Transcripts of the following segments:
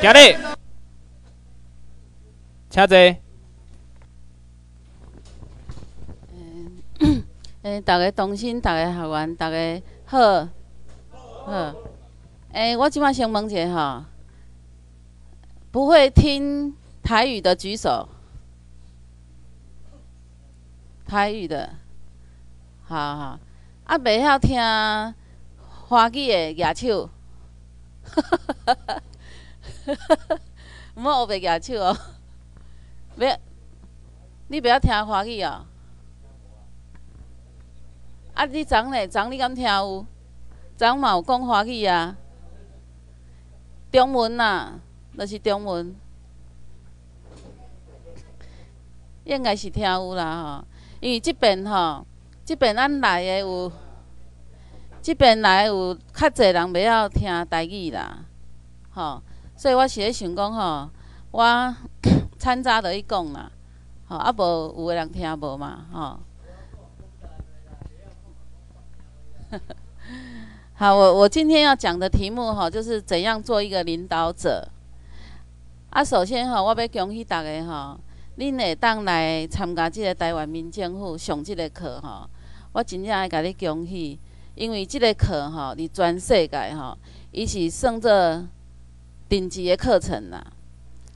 行礼，请坐。诶，大家同心，大家学员，大家好，好。诶，我即摆先问一下吼，不会听台语的举手。台语的，好好。啊，袂晓听华语的举手。毋好学袂举手哦。袂，你袂晓听华语哦。啊！你昨呢？昨你敢听有？昨嘛有讲华语啊？中文呐，那是中文。应该是听有啦吼，因为即边吼，即边咱来的有，即边来的有较侪人袂晓听台语啦，吼，所以我是咧想讲吼，我 掺杂落去讲啦，吼，啊无有个人听无嘛，吼。好，我我今天要讲的题目哈，就是怎样做一个领导者。啊，首先哈，我要恭喜大家哈，恁会当来参加这个台湾民政府上这个课哈，我真正爱甲你恭喜，因为这个课哈，伫全世界哈，伊是算作顶级的课程啦。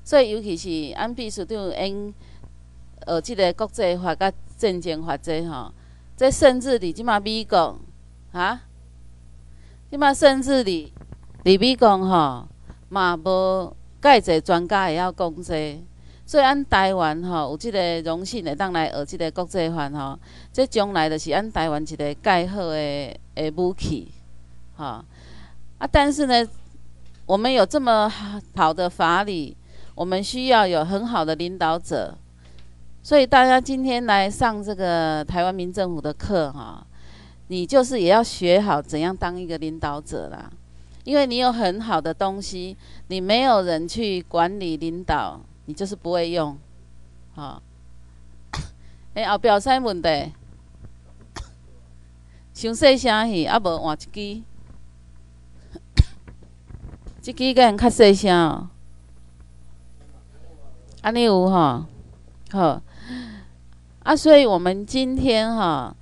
所以，尤其是安秘书长因学这个国际法甲战争法这吼，这甚至伫即马美国。啊！即马甚至伫伫美国吼，嘛无介济专家会晓讲这，所以按台湾吼有即个荣幸会当来学即个国际法吼，这将来就是按台湾一个介好的的武器，吼。啊，但是呢，我们有这么好的法理，我们需要有很好的领导者，所以大家今天来上这个台湾民政府的课哈。你就是也要学好怎样当一个领导者啦，因为你有很好的东西，你没有人去管理领导，你就是不会用，好。哎，后表啥问题？伤细声去，啊无换一支，这支个人较细声哦。安尼有吼，好。啊，所以我们今天哈。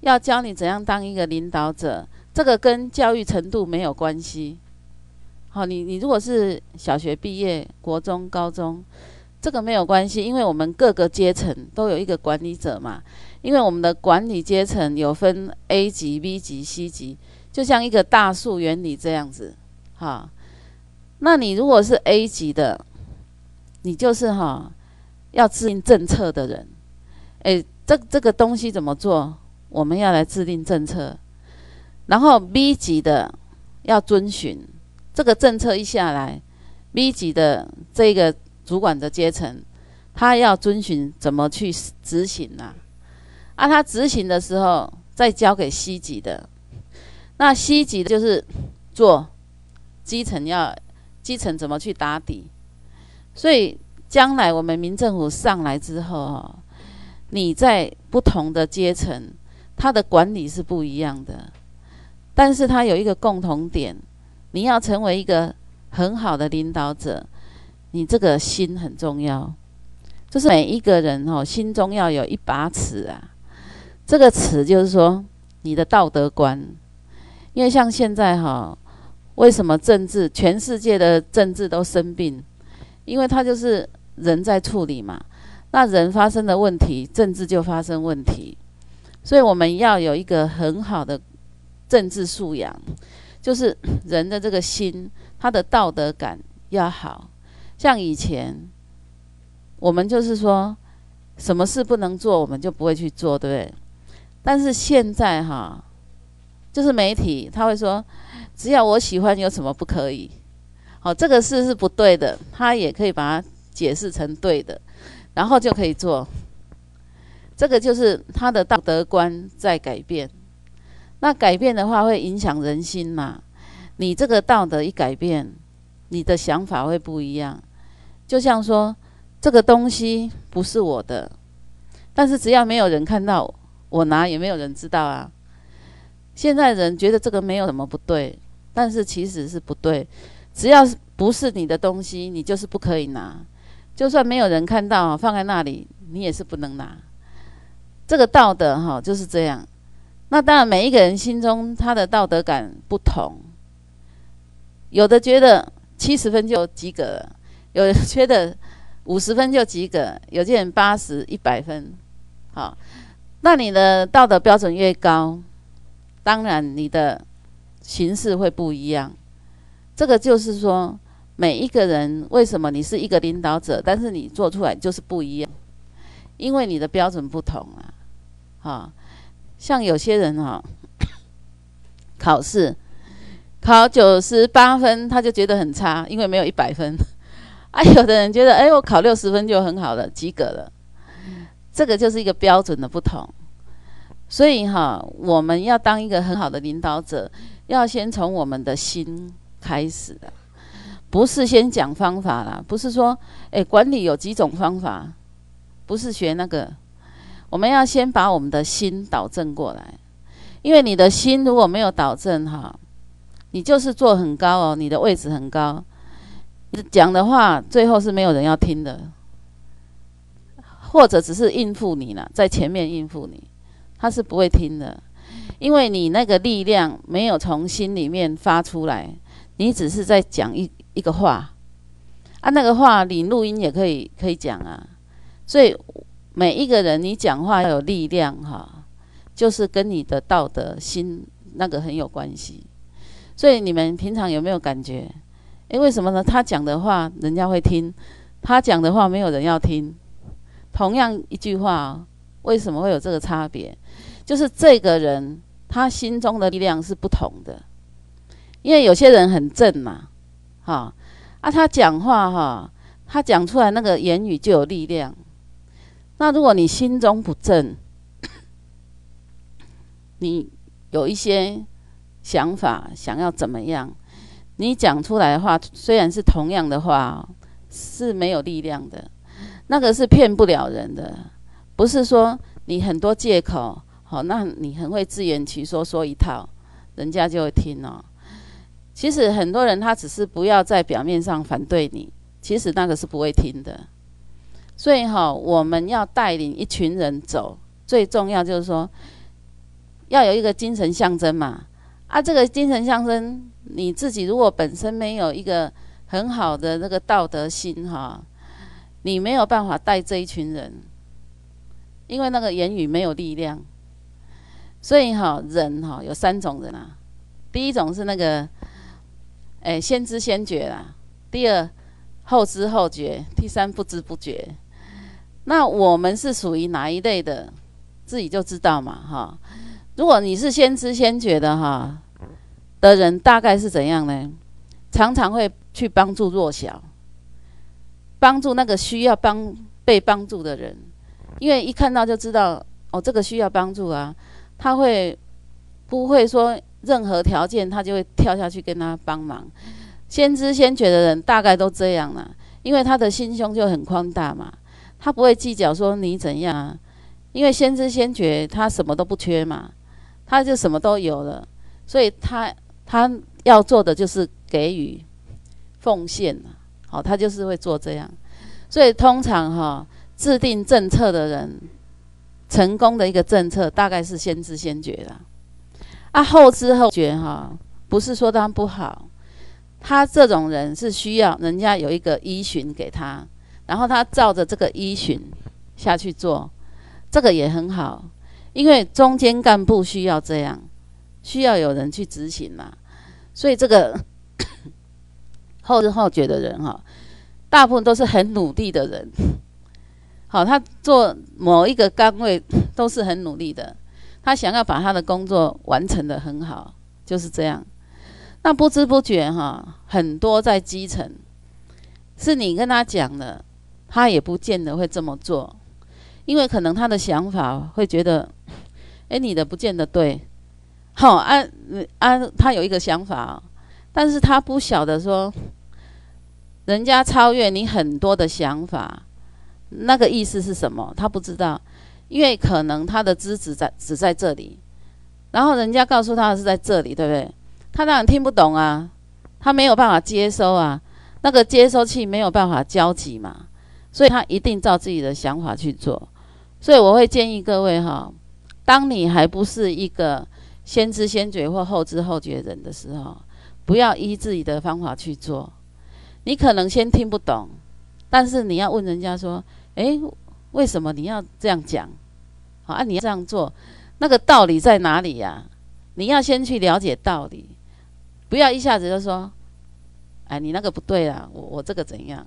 要教你怎样当一个领导者，这个跟教育程度没有关系。好，你你如果是小学毕业、国中、高中，这个没有关系，因为我们各个阶层都有一个管理者嘛。因为我们的管理阶层有分 A 级、B 级、C 级，就像一个大数原理这样子。哈，那你如果是 A 级的，你就是哈要制定政策的人。诶，这这个东西怎么做？我们要来制定政策，然后 B 级的要遵循这个政策一下来，B 级的这个主管的阶层，他要遵循怎么去执行呐？啊，他执行的时候再交给 C 级的，那 C 级的就是做基层要基层怎么去打底，所以将来我们民政府上来之后，你在不同的阶层。他的管理是不一样的，但是他有一个共同点，你要成为一个很好的领导者，你这个心很重要，就是每一个人哦，心中要有一把尺啊，这个尺就是说你的道德观，因为像现在哈，为什么政治全世界的政治都生病？因为他就是人在处理嘛，那人发生的问题，政治就发生问题。所以我们要有一个很好的政治素养，就是人的这个心，他的道德感要好。像以前，我们就是说，什么事不能做，我们就不会去做，对不对？但是现在哈，就是媒体他会说，只要我喜欢，有什么不可以？好，这个事是不对的，他也可以把它解释成对的，然后就可以做。这个就是他的道德观在改变，那改变的话会影响人心嘛？你这个道德一改变，你的想法会不一样。就像说，这个东西不是我的，但是只要没有人看到我拿，也没有人知道啊。现在人觉得这个没有什么不对，但是其实是不对。只要是不是你的东西，你就是不可以拿。就算没有人看到，放在那里，你也是不能拿。这个道德哈就是这样。那当然，每一个人心中他的道德感不同，有的觉得七十分就及格，有的觉得五十分就及格，有些人八十一百分。好，那你的道德标准越高，当然你的形式会不一样。这个就是说。每一个人为什么你是一个领导者，但是你做出来就是不一样，因为你的标准不同啊，哈，像有些人哈，考试考九十八分，他就觉得很差，因为没有一百分，啊，有的人觉得，哎，我考六十分就很好了，及格了，这个就是一个标准的不同，所以哈，我们要当一个很好的领导者，要先从我们的心开始的。不是先讲方法啦，不是说，诶，管理有几种方法，不是学那个，我们要先把我们的心导正过来，因为你的心如果没有导正哈，你就是做很高哦，你的位置很高，讲的话最后是没有人要听的，或者只是应付你了，在前面应付你，他是不会听的，因为你那个力量没有从心里面发出来，你只是在讲一。一个话，啊，那个话你录音也可以可以讲啊，所以每一个人你讲话要有力量哈，就是跟你的道德心那个很有关系。所以你们平常有没有感觉？诶，为什么呢？他讲的话人家会听，他讲的话没有人要听。同样一句话，为什么会有这个差别？就是这个人他心中的力量是不同的，因为有些人很正嘛。哈啊，他讲话哈，他讲出来那个言语就有力量。那如果你心中不正，你有一些想法想要怎么样，你讲出来的话虽然是同样的话，是没有力量的，那个是骗不了人的。不是说你很多借口，好，那你很会自圆其说，说一套，人家就会听哦。其实很多人他只是不要在表面上反对你，其实那个是不会听的。所以哈，我们要带领一群人走，最重要就是说，要有一个精神象征嘛。啊，这个精神象征，你自己如果本身没有一个很好的那个道德心哈，你没有办法带这一群人，因为那个言语没有力量。所以哈，人哈有三种人啊，第一种是那个。哎，先知先觉啦。第二，后知后觉。第三，不知不觉。那我们是属于哪一类的？自己就知道嘛，哈。如果你是先知先觉的哈的人，大概是怎样呢？常常会去帮助弱小，帮助那个需要帮被帮助的人，因为一看到就知道哦，这个需要帮助啊，他会不会说？任何条件，他就会跳下去跟他帮忙。先知先觉的人大概都这样了，因为他的心胸就很宽大嘛，他不会计较说你怎样啊。因为先知先觉他什么都不缺嘛，他就什么都有了，所以他他要做的就是给予奉献好，他就是会做这样。所以通常哈，制定政策的人，成功的一个政策大概是先知先觉的。啊，后知后觉哈，不是说他不好，他这种人是需要人家有一个依循给他，然后他照着这个依循下去做，这个也很好，因为中间干部需要这样，需要有人去执行嘛，所以这个 后知后觉的人哈，大部分都是很努力的人，好，他做某一个岗位都是很努力的。他想要把他的工作完成的很好，就是这样。那不知不觉哈，很多在基层，是你跟他讲的，他也不见得会这么做，因为可能他的想法会觉得，哎，你的不见得对。好，按按他有一个想法，但是他不晓得说，人家超越你很多的想法，那个意思是什么？他不知道。因为可能他的资质在只在这里，然后人家告诉他是在这里，对不对？他当然听不懂啊，他没有办法接收啊。那个接收器没有办法交集嘛，所以他一定照自己的想法去做。所以我会建议各位哈，当你还不是一个先知先觉或后知后觉人的时候，不要依自己的方法去做。你可能先听不懂，但是你要问人家说：“诶，为什么你要这样讲？好啊，你要这样做，那个道理在哪里呀？你要先去了解道理，不要一下子就说：‘哎，你那个不对啊，我我这个怎样？’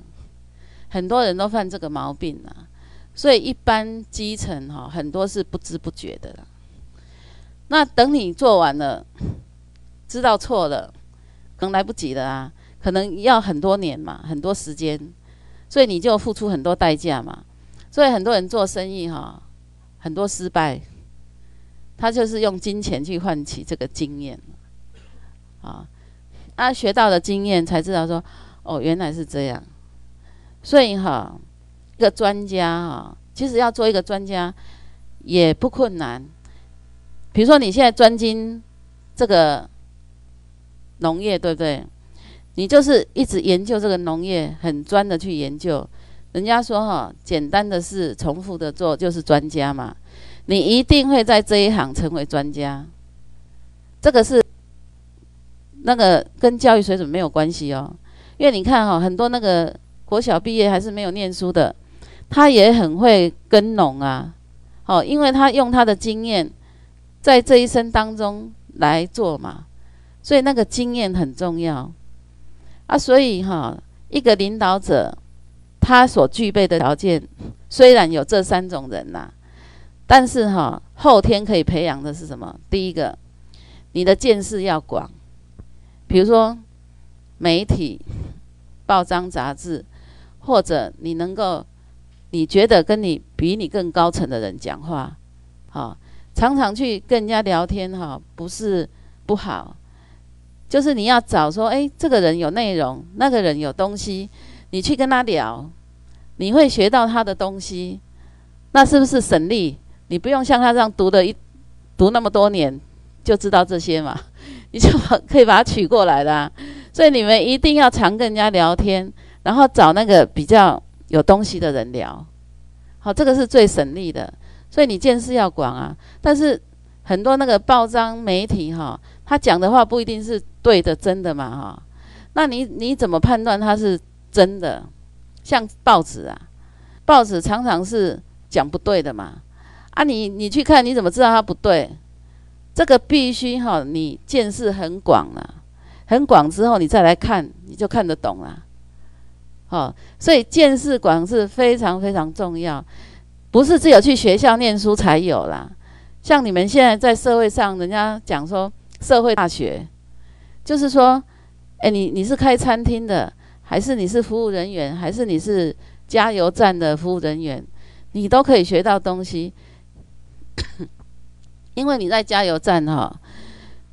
很多人都犯这个毛病啊。”所以一般基层哈很多是不知不觉的啦。那等你做完了，知道错了，可能来不及了啊，可能要很多年嘛，很多时间，所以你就付出很多代价嘛。所以很多人做生意哈，很多失败，他就是用金钱去换取这个经验啊，他，学到了经验才知道说，哦，原来是这样。所以哈。一个专家哈，其实要做一个专家也不困难。比如说你现在专精这个农业，对不对？你就是一直研究这个农业，很专的去研究。人家说哈，简单的事重复的做就是专家嘛。你一定会在这一行成为专家。这个是那个跟教育水准没有关系哦，因为你看哈，很多那个国小毕业还是没有念书的。他也很会耕农啊，好，因为他用他的经验，在这一生当中来做嘛，所以那个经验很重要啊。所以哈，一个领导者，他所具备的条件虽然有这三种人呐，但是哈，后天可以培养的是什么？第一个，你的见识要广，比如说媒体、报章、杂志，或者你能够。你觉得跟你比你更高层的人讲话，好，常常去跟人家聊天哈，不是不好，就是你要找说，哎，这个人有内容，那个人有东西，你去跟他聊，你会学到他的东西，那是不是省力？你不用像他这样读的一读那么多年就知道这些嘛，你就可以把它取过来的。所以你们一定要常跟人家聊天，然后找那个比较。有东西的人聊，好，这个是最省力的，所以你见识要广啊。但是很多那个报章媒体哈，他讲的话不一定是对的、真的嘛哈。那你你怎么判断它是真的？像报纸啊，报纸常常是讲不对的嘛。啊，你你去看，你怎么知道它不对？这个必须哈，你见识很广了，很广之后你再来看，你就看得懂了。好，所以见识广是非常非常重要，不是只有去学校念书才有啦。像你们现在在社会上，人家讲说社会大学，就是说，哎，你你是开餐厅的，还是你是服务人员，还是你是加油站的服务人员，你都可以学到东西。因为你在加油站哈，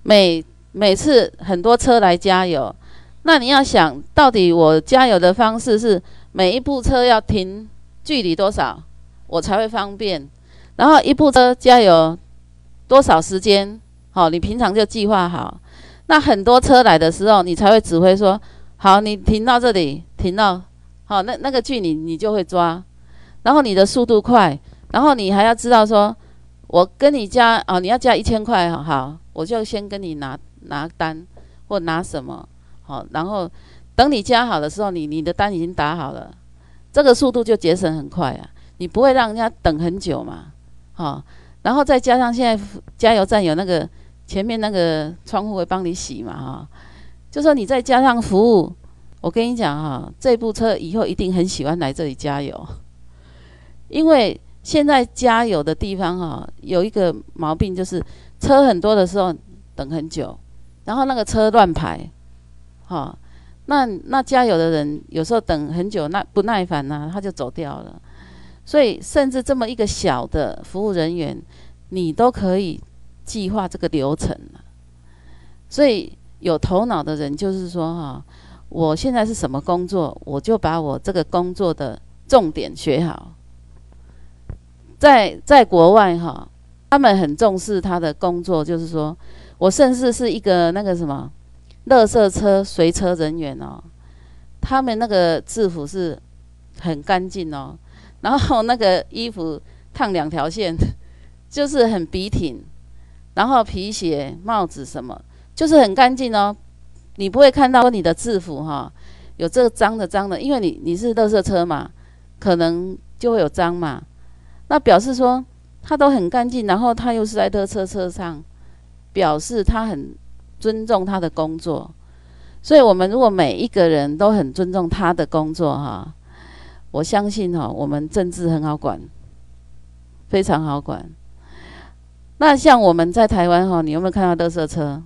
每每次很多车来加油。那你要想到底我加油的方式是每一部车要停距离多少，我才会方便。然后一部车加油多少时间，好，你平常就计划好。那很多车来的时候，你才会指挥说，好，你停到这里，停到好，那那个距离你就会抓。然后你的速度快，然后你还要知道说，我跟你加哦，你要加一千块，好，我就先跟你拿拿单或拿什么。好，然后等你加好的时候，你你的单已经打好了，这个速度就节省很快啊，你不会让人家等很久嘛。好，然后再加上现在加油站有那个前面那个窗户会帮你洗嘛，哈，就说你再加上服务，我跟你讲哈，这部车以后一定很喜欢来这里加油，因为现在加油的地方哈有一个毛病，就是车很多的时候等很久，然后那个车乱排。哈，那那加油的人有时候等很久，那不耐烦呐，他就走掉了。所以，甚至这么一个小的服务人员，你都可以计划这个流程所以，有头脑的人就是说，哈，我现在是什么工作，我就把我这个工作的重点学好。在在国外哈，他们很重视他的工作，就是说我甚至是一个那个什么。垃圾车随车人员哦，他们那个制服是很干净哦，然后那个衣服烫两条线，就是很笔挺，然后皮鞋、帽子什么，就是很干净哦。你不会看到你的制服哈，有这个脏的脏的，因为你你是垃圾车嘛，可能就会有脏嘛。那表示说他都很干净，然后他又是在垃圾车上，表示他很尊重他的工作。所以，我们如果每一个人都很尊重他的工作哈，我相信哈，我们政治很好管，非常好管。那像我们在台湾哈，你有没有看到垃圾车？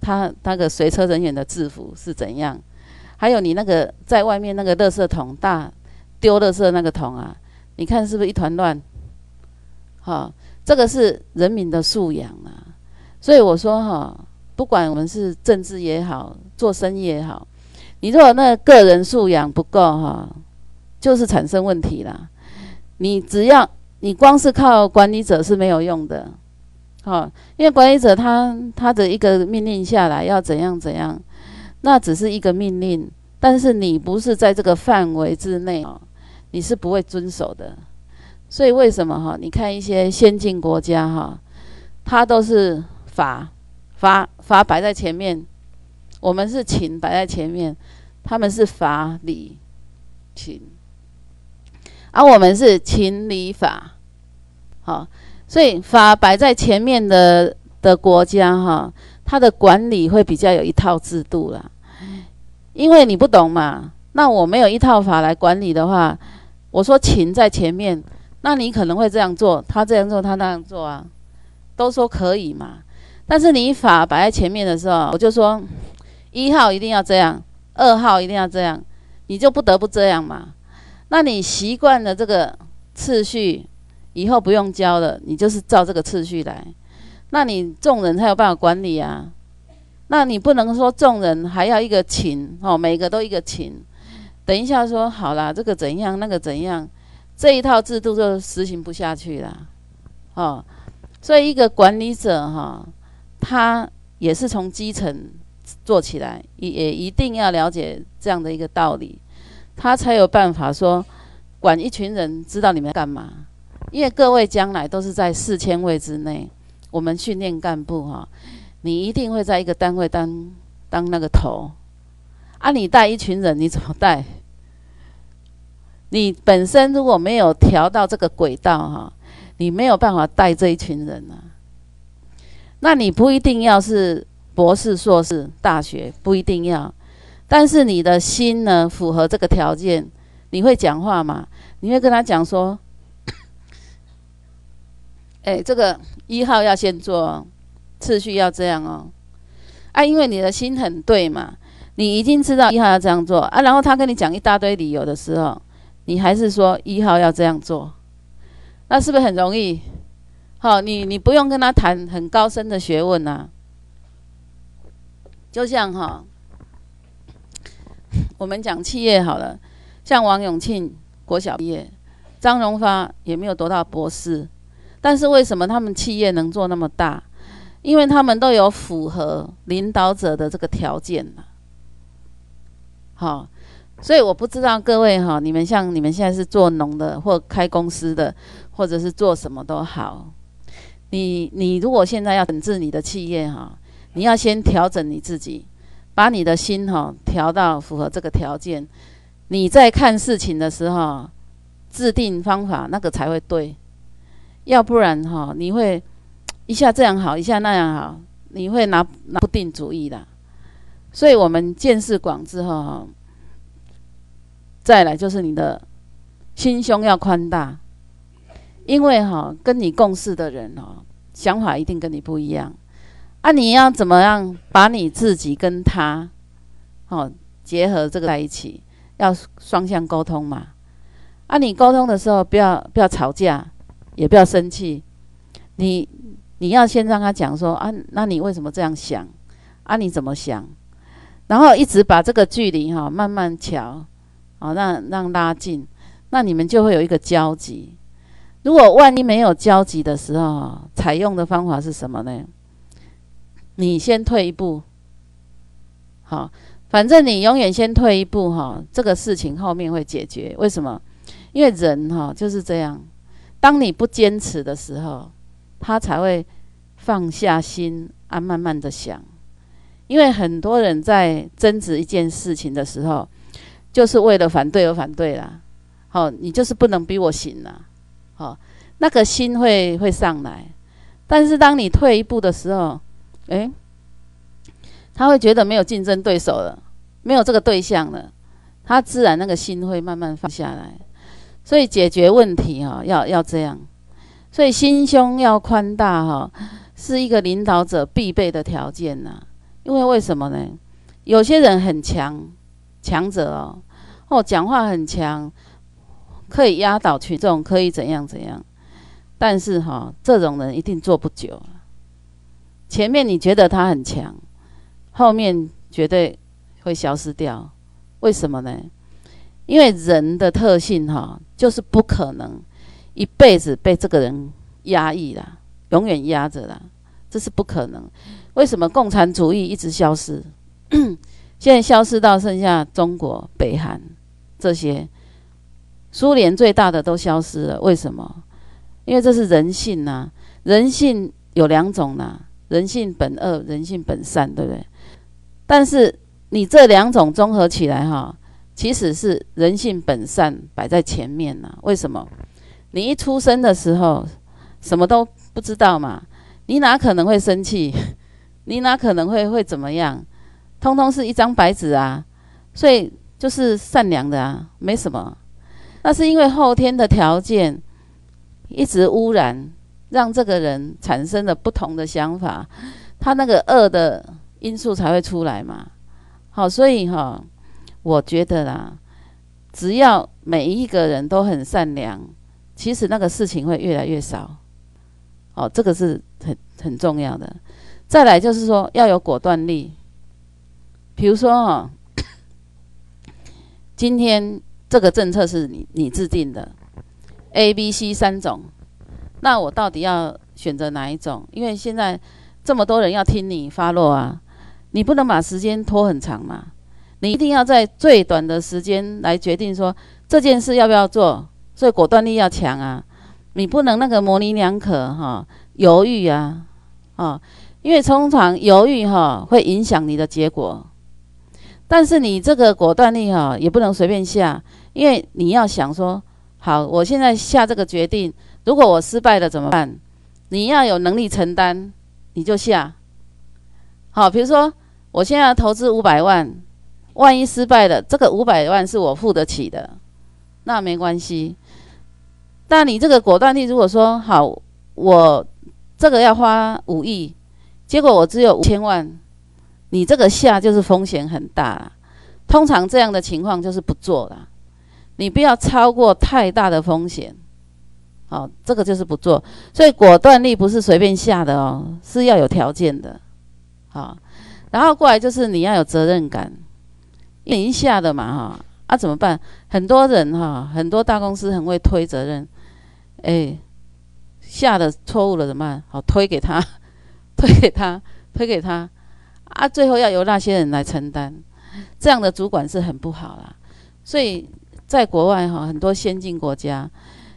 他那个随车人员的制服是怎样？还有你那个在外面那个垃圾桶大丢垃圾那个桶啊，你看是不是一团乱？哈，这个是人民的素养啊。所以我说哈，不管我们是政治也好，做生意也好，你如果那个人素养不够哈，就是产生问题啦。你只要你光是靠管理者是没有用的。好，因为管理者他他的一个命令下来要怎样怎样，那只是一个命令，但是你不是在这个范围之内哦，你是不会遵守的。所以为什么哈？你看一些先进国家哈，它都是法法法摆在前面，我们是情摆在前面，他们是法理情，而我们是情理法，好。所以法摆在前面的的国家，哈，它的管理会比较有一套制度啦。因为你不懂嘛，那我没有一套法来管理的话，我说情在前面，那你可能会这样做，他这样做，他那样做啊，都说可以嘛。但是你法摆在前面的时候，我就说一号一定要这样，二号一定要这样，你就不得不这样嘛。那你习惯了这个次序。以后不用教了，你就是照这个次序来，那你众人才有办法管理啊。那你不能说众人还要一个请哦，每个都一个请。等一下说好啦，这个怎样，那个怎样，这一套制度就实行不下去了，哦。所以一个管理者哈，他也是从基层做起来，也也一定要了解这样的一个道理，他才有办法说管一群人知道你们干嘛。因为各位将来都是在四千位之内，我们训练干部哈，你一定会在一个单位当当那个头，啊，你带一群人你怎么带？你本身如果没有调到这个轨道哈，你没有办法带这一群人啊。那你不一定要是博士、硕士、大学，不一定要，但是你的心呢符合这个条件，你会讲话吗？你会跟他讲说。哎，这个一号要先做，次序要这样哦。啊，因为你的心很对嘛，你已经知道一号要这样做啊。然后他跟你讲一大堆理由的时候，你还是说一号要这样做，那是不是很容易？好，你你不用跟他谈很高深的学问呐。就像哈，我们讲企业好了，像王永庆国小毕业，张荣发也没有读到博士。但是为什么他们企业能做那么大？因为他们都有符合领导者的这个条件了。好，所以我不知道各位哈，你们像你们现在是做农的，或开公司的，或者是做什么都好。你你如果现在要整治你的企业哈，你要先调整你自己，把你的心哈调到符合这个条件。你在看事情的时候，制定方法那个才会对。要不然哈，你会 一下这样好，一下那样好，你会拿拿不定主意的。所以，我们见识广之后哈，再来就是你的心胸要宽大，因为哈，跟你共事的人哦，想法一定跟你不一样。啊，你要怎么样把你自己跟他哦结合这个在一起？要双向沟通嘛。啊，你沟通的时候不要不要吵架。也不要生气，你你要先让他讲说啊，那你为什么这样想？啊，你怎么想？然后一直把这个距离哈慢慢调，哦，让让拉近，那你们就会有一个交集。如果万一没有交集的时候，采用的方法是什么呢？你先退一步，好，反正你永远先退一步哈，这个事情后面会解决。为什么？因为人哈就是这样，当你不坚持的时候，他才会放下心啊，慢慢的想。因为很多人在争执一件事情的时候，就是为了反对而反对啦。好，你就是不能逼我行啦。好，那个心会会上来，但是当你退一步的时候，诶，他会觉得没有竞争对手了，没有这个对象了，他自然那个心会慢慢放下来。所以解决问题哈，要要这样，所以心胸要宽大哈，是一个领导者必备的条件呐。因为为什么呢？有些人很强，强者哦，哦，讲话很强，可以压倒群众，可以怎样怎样。但是哈，这种人一定做不久。前面你觉得他很强，后面绝对会消失掉。为什么呢？因为人的特性哈，就是不可能一辈子被这个人压抑啦，永远压着啦，这是不可能。为什么共产主义一直消失？现在消失到剩下中国、北韩这些，苏联最大的都消失了。为什么？因为这是人性呐。人性有两种呐，人性本恶，人性本善，对不对？但是你这两种综合起来哈，其实是人性本善摆在前面呐。为什么？你一出生的时候什么都不知道嘛，你哪可能会生气？你哪可能会会怎么样？通通是一张白纸啊，所以就是善良的啊，没什么。那是因为后天的条件一直污染，让这个人产生了不同的想法，他那个恶的因素才会出来嘛。好，所以哈，我觉得啦，只要每一个人都很善良，其实那个事情会越来越少。哦，这个是很很重要的。再来就是说要有果断力，比如说哈，今天这个政策是你你制定的，A、B、C 三种，那我到底要选择哪一种？因为现在这么多人要听你发落啊，你不能把时间拖很长嘛，你一定要在最短的时间来决定说这件事要不要做，所以果断力要强啊，你不能那个模棱两可哈，犹豫啊，啊。因为通常犹豫哈会影响你的结果，但是你这个果断力哈也不能随便下，因为你要想说，好，我现在下这个决定，如果我失败了怎么办？你要有能力承担，你就下。好，比如说我现在投资五百万，万一失败了，这个五百万是我付得起的，那没关系。但你这个果断力，如果说好，我这个要花五亿。结果我只有五千万，你这个下就是风险很大。通常这样的情况就是不做了，你不要超过太大的风险。好，这个就是不做。所以果断力不是随便下的哦，是要有条件的。好，然后过来就是你要有责任感。你一下的嘛哈，啊怎么办？很多人哈，很多大公司很会推责任。哎，下的错误了怎么办？好，推给他。推给他，推给他，啊，最后要由那些人来承担，这样的主管是很不好啦。所以在国外哈，很多先进国家，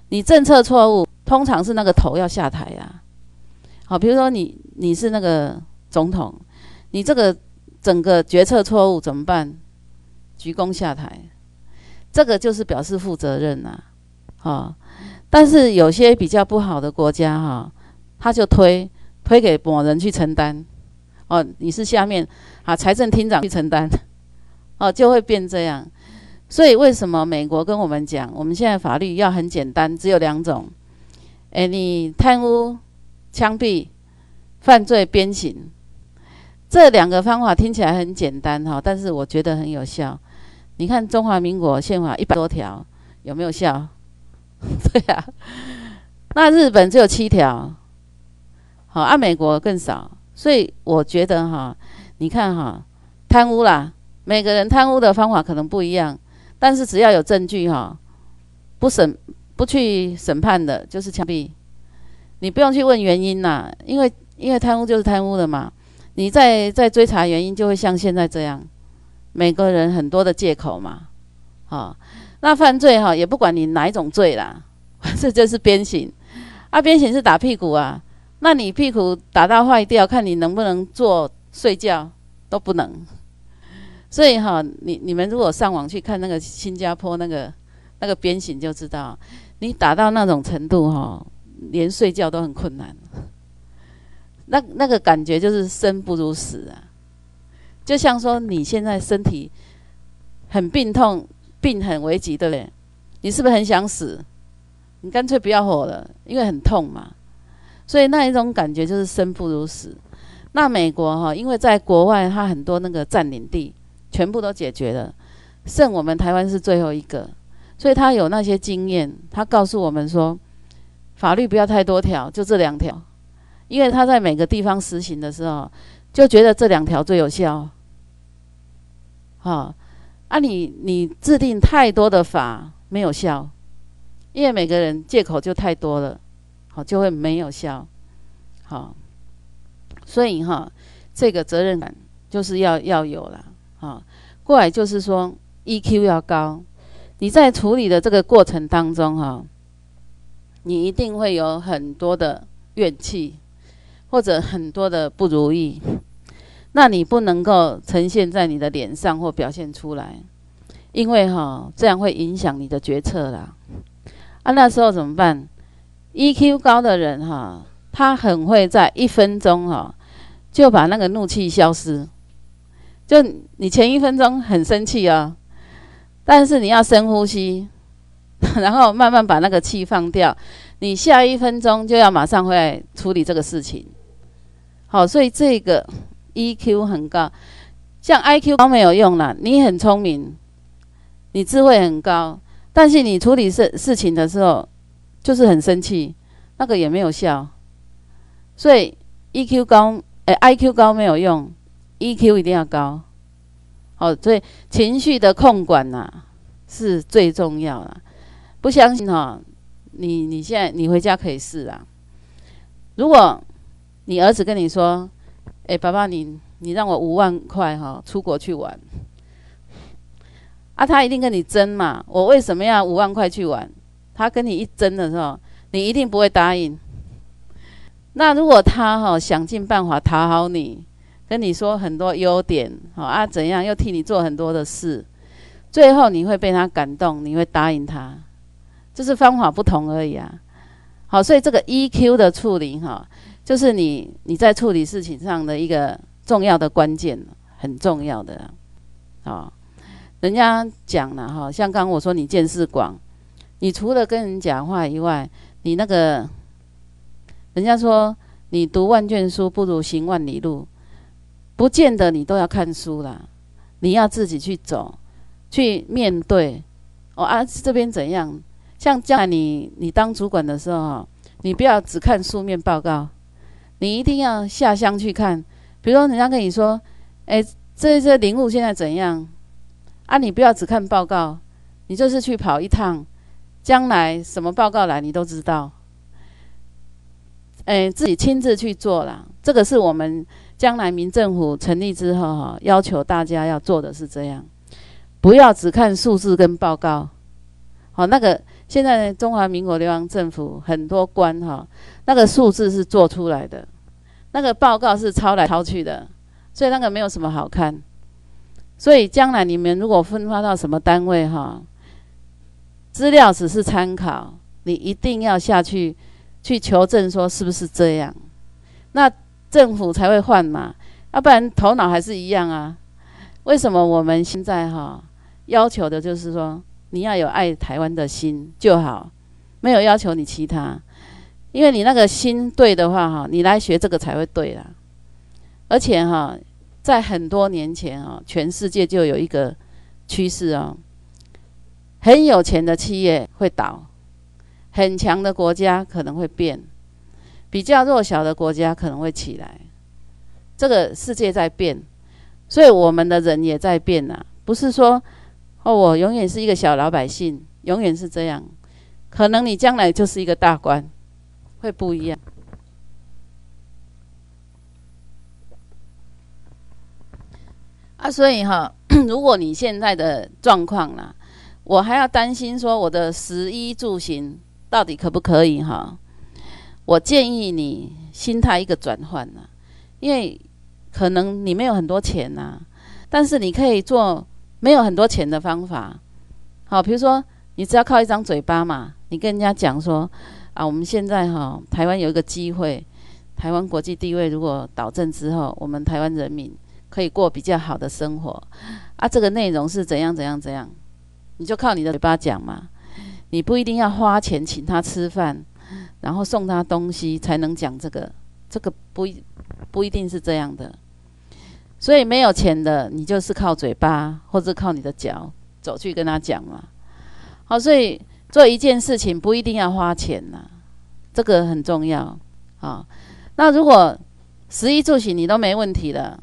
你政策错误，通常是那个头要下台呀。好，比如说你你是那个总统，你这个整个决策错误怎么办？鞠躬下台，这个就是表示负责任呐。好，但是有些比较不好的国家哈，他就推。推给某人去承担，哦，你是下面啊，财政厅长去承担，哦，就会变这样。所以为什么美国跟我们讲，我们现在法律要很简单，只有两种，哎，你贪污、枪毙、犯罪、鞭刑，这两个方法听起来很简单哈，但是我觉得很有效。你看中华民国宪法一百多条，有没有效？对呀，那日本只有七条。好，按美国更少，所以我觉得哈，你看哈，贪污啦，每个人贪污的方法可能不一样，但是只要有证据哈，不审不去审判的，就是枪毙。你不用去问原因啦，因为因为贪污就是贪污的嘛，你在在追查原因就会像现在这样，每个人很多的借口嘛，啊，那犯罪哈也不管你哪一种罪啦，这就是鞭刑，啊，鞭刑是打屁股啊，那你屁股打到坏掉，看你能不能坐睡觉都不能，所以哈，你你们如果上网去看那个新加坡那个那个鞭刑，就知道，你打到那种程度哈，连睡觉都很困难，那那个感觉就是生不如死啊。就像说你现在身体很病痛，病很危急，对不对？你是不是很想死？你干脆不要活了，因为很痛嘛。所以那一种感觉就是生不如死。那美国哈，因为在国外它很多那个占领地全部都解决了，剩我们台湾是最后一个，所以他有那些经验，他告诉我们说，法律不要太多条，就这两条，因为他在每个地方实行的时候，就觉得这两条最有效。哈，啊，你你制定太多的法没有效，因为每个人借口就太多了，好就会没有效，好，所以哈，这个责任感就是要要有了，啊，过来就是说 EQ 要高，你在处理的这个过程当中哈，你一定会有很多的怨气，或者很多的不如意。那你不能够呈现在你的脸上或表现出来，因为哈这样会影响你的决策啦。啊，那时候怎么办？EQ 高的人哈，他很会在一分钟哈就把那个怒气消失。就你前一分钟很生气啊，但是你要深呼吸，然后慢慢把那个气放掉。你下一分钟就要马上回来处理这个事情。好，所以这个。EQ 很高，像 IQ 高没有用啦。你很聪明，你智慧很高，但是你处理事事情的时候就是很生气，那个也没有效。所以 EQ 高，哎，IQ 高没有用，EQ 一定要高。好，所以情绪的控管呐是最重要的。不相信哈，你你现在你回家可以试啊。如果你儿子跟你说，哎，爸爸，你你让我五万块哈，出国去玩，啊，他一定跟你争嘛。我为什么要五万块去玩？他跟你一争的时候，你一定不会答应。那如果他哈想尽办法讨好你，跟你说很多优点，好啊，怎样又替你做很多的事，最后你会被他感动，你会答应他，就是方法不同而已啊。好，所以这个 EQ 的处理哈。就是你你在处理事情上的一个重要的关键，很重要的啊。人家讲了哈，像刚我说你见识广，你除了跟人讲话以外，你那个人家说你读万卷书不如行万里路，不见得你都要看书啦，你要自己去走，去面对。哦啊，这边怎样？像将来你你当主管的时候，你不要只看书面报告。你一定要下乡去看，比如说人家跟你说，哎，这这林务现在怎样？啊，你不要只看报告，你就是去跑一趟，将来什么报告来你都知道。哎，自己亲自去做啦，这个是我们将来民政府成立之后哈，要求大家要做的是这样，不要只看数字跟报告。好，那个现在中华民国流亡政府很多官哈。那个数字是做出来的，那个报告是抄来抄去的，所以那个没有什么好看。所以将来你们如果分发到什么单位哈，资料只是参考，你一定要下去去求证说是不是这样，那政府才会换嘛，要不然头脑还是一样啊。为什么我们现在哈要求的就是说你要有爱台湾的心就好，没有要求你其他。因为你那个心对的话，哈，你来学这个才会对啦。而且哈，在很多年前啊，全世界就有一个趋势啊，很有钱的企业会倒，很强的国家可能会变，比较弱小的国家可能会起来。这个世界在变，所以我们的人也在变呐。不是说哦，我永远是一个小老百姓，永远是这样，可能你将来就是一个大官。会不一样啊，所以哈，如果你现在的状况啦，我还要担心说我的食衣住行到底可不可以哈？我建议你心态一个转换呐，因为可能你没有很多钱呐，但是你可以做没有很多钱的方法。好，比如说你只要靠一张嘴巴嘛，你跟人家讲说啊，我们现在哈台湾有一个机会，台湾国际地位如果导正之后，我们台湾人民可以过比较好的生活啊。这个内容是怎样怎样怎样，你就靠你的嘴巴讲嘛，你不一定要花钱请他吃饭。然后送他东西才能讲这个，这个不一不一定是这样的，所以没有钱的你就是靠嘴巴或者靠你的脚走去跟他讲嘛。好，所以做一件事情不一定要花钱呐，这个很重要啊。那如果食衣住行你都没问题了，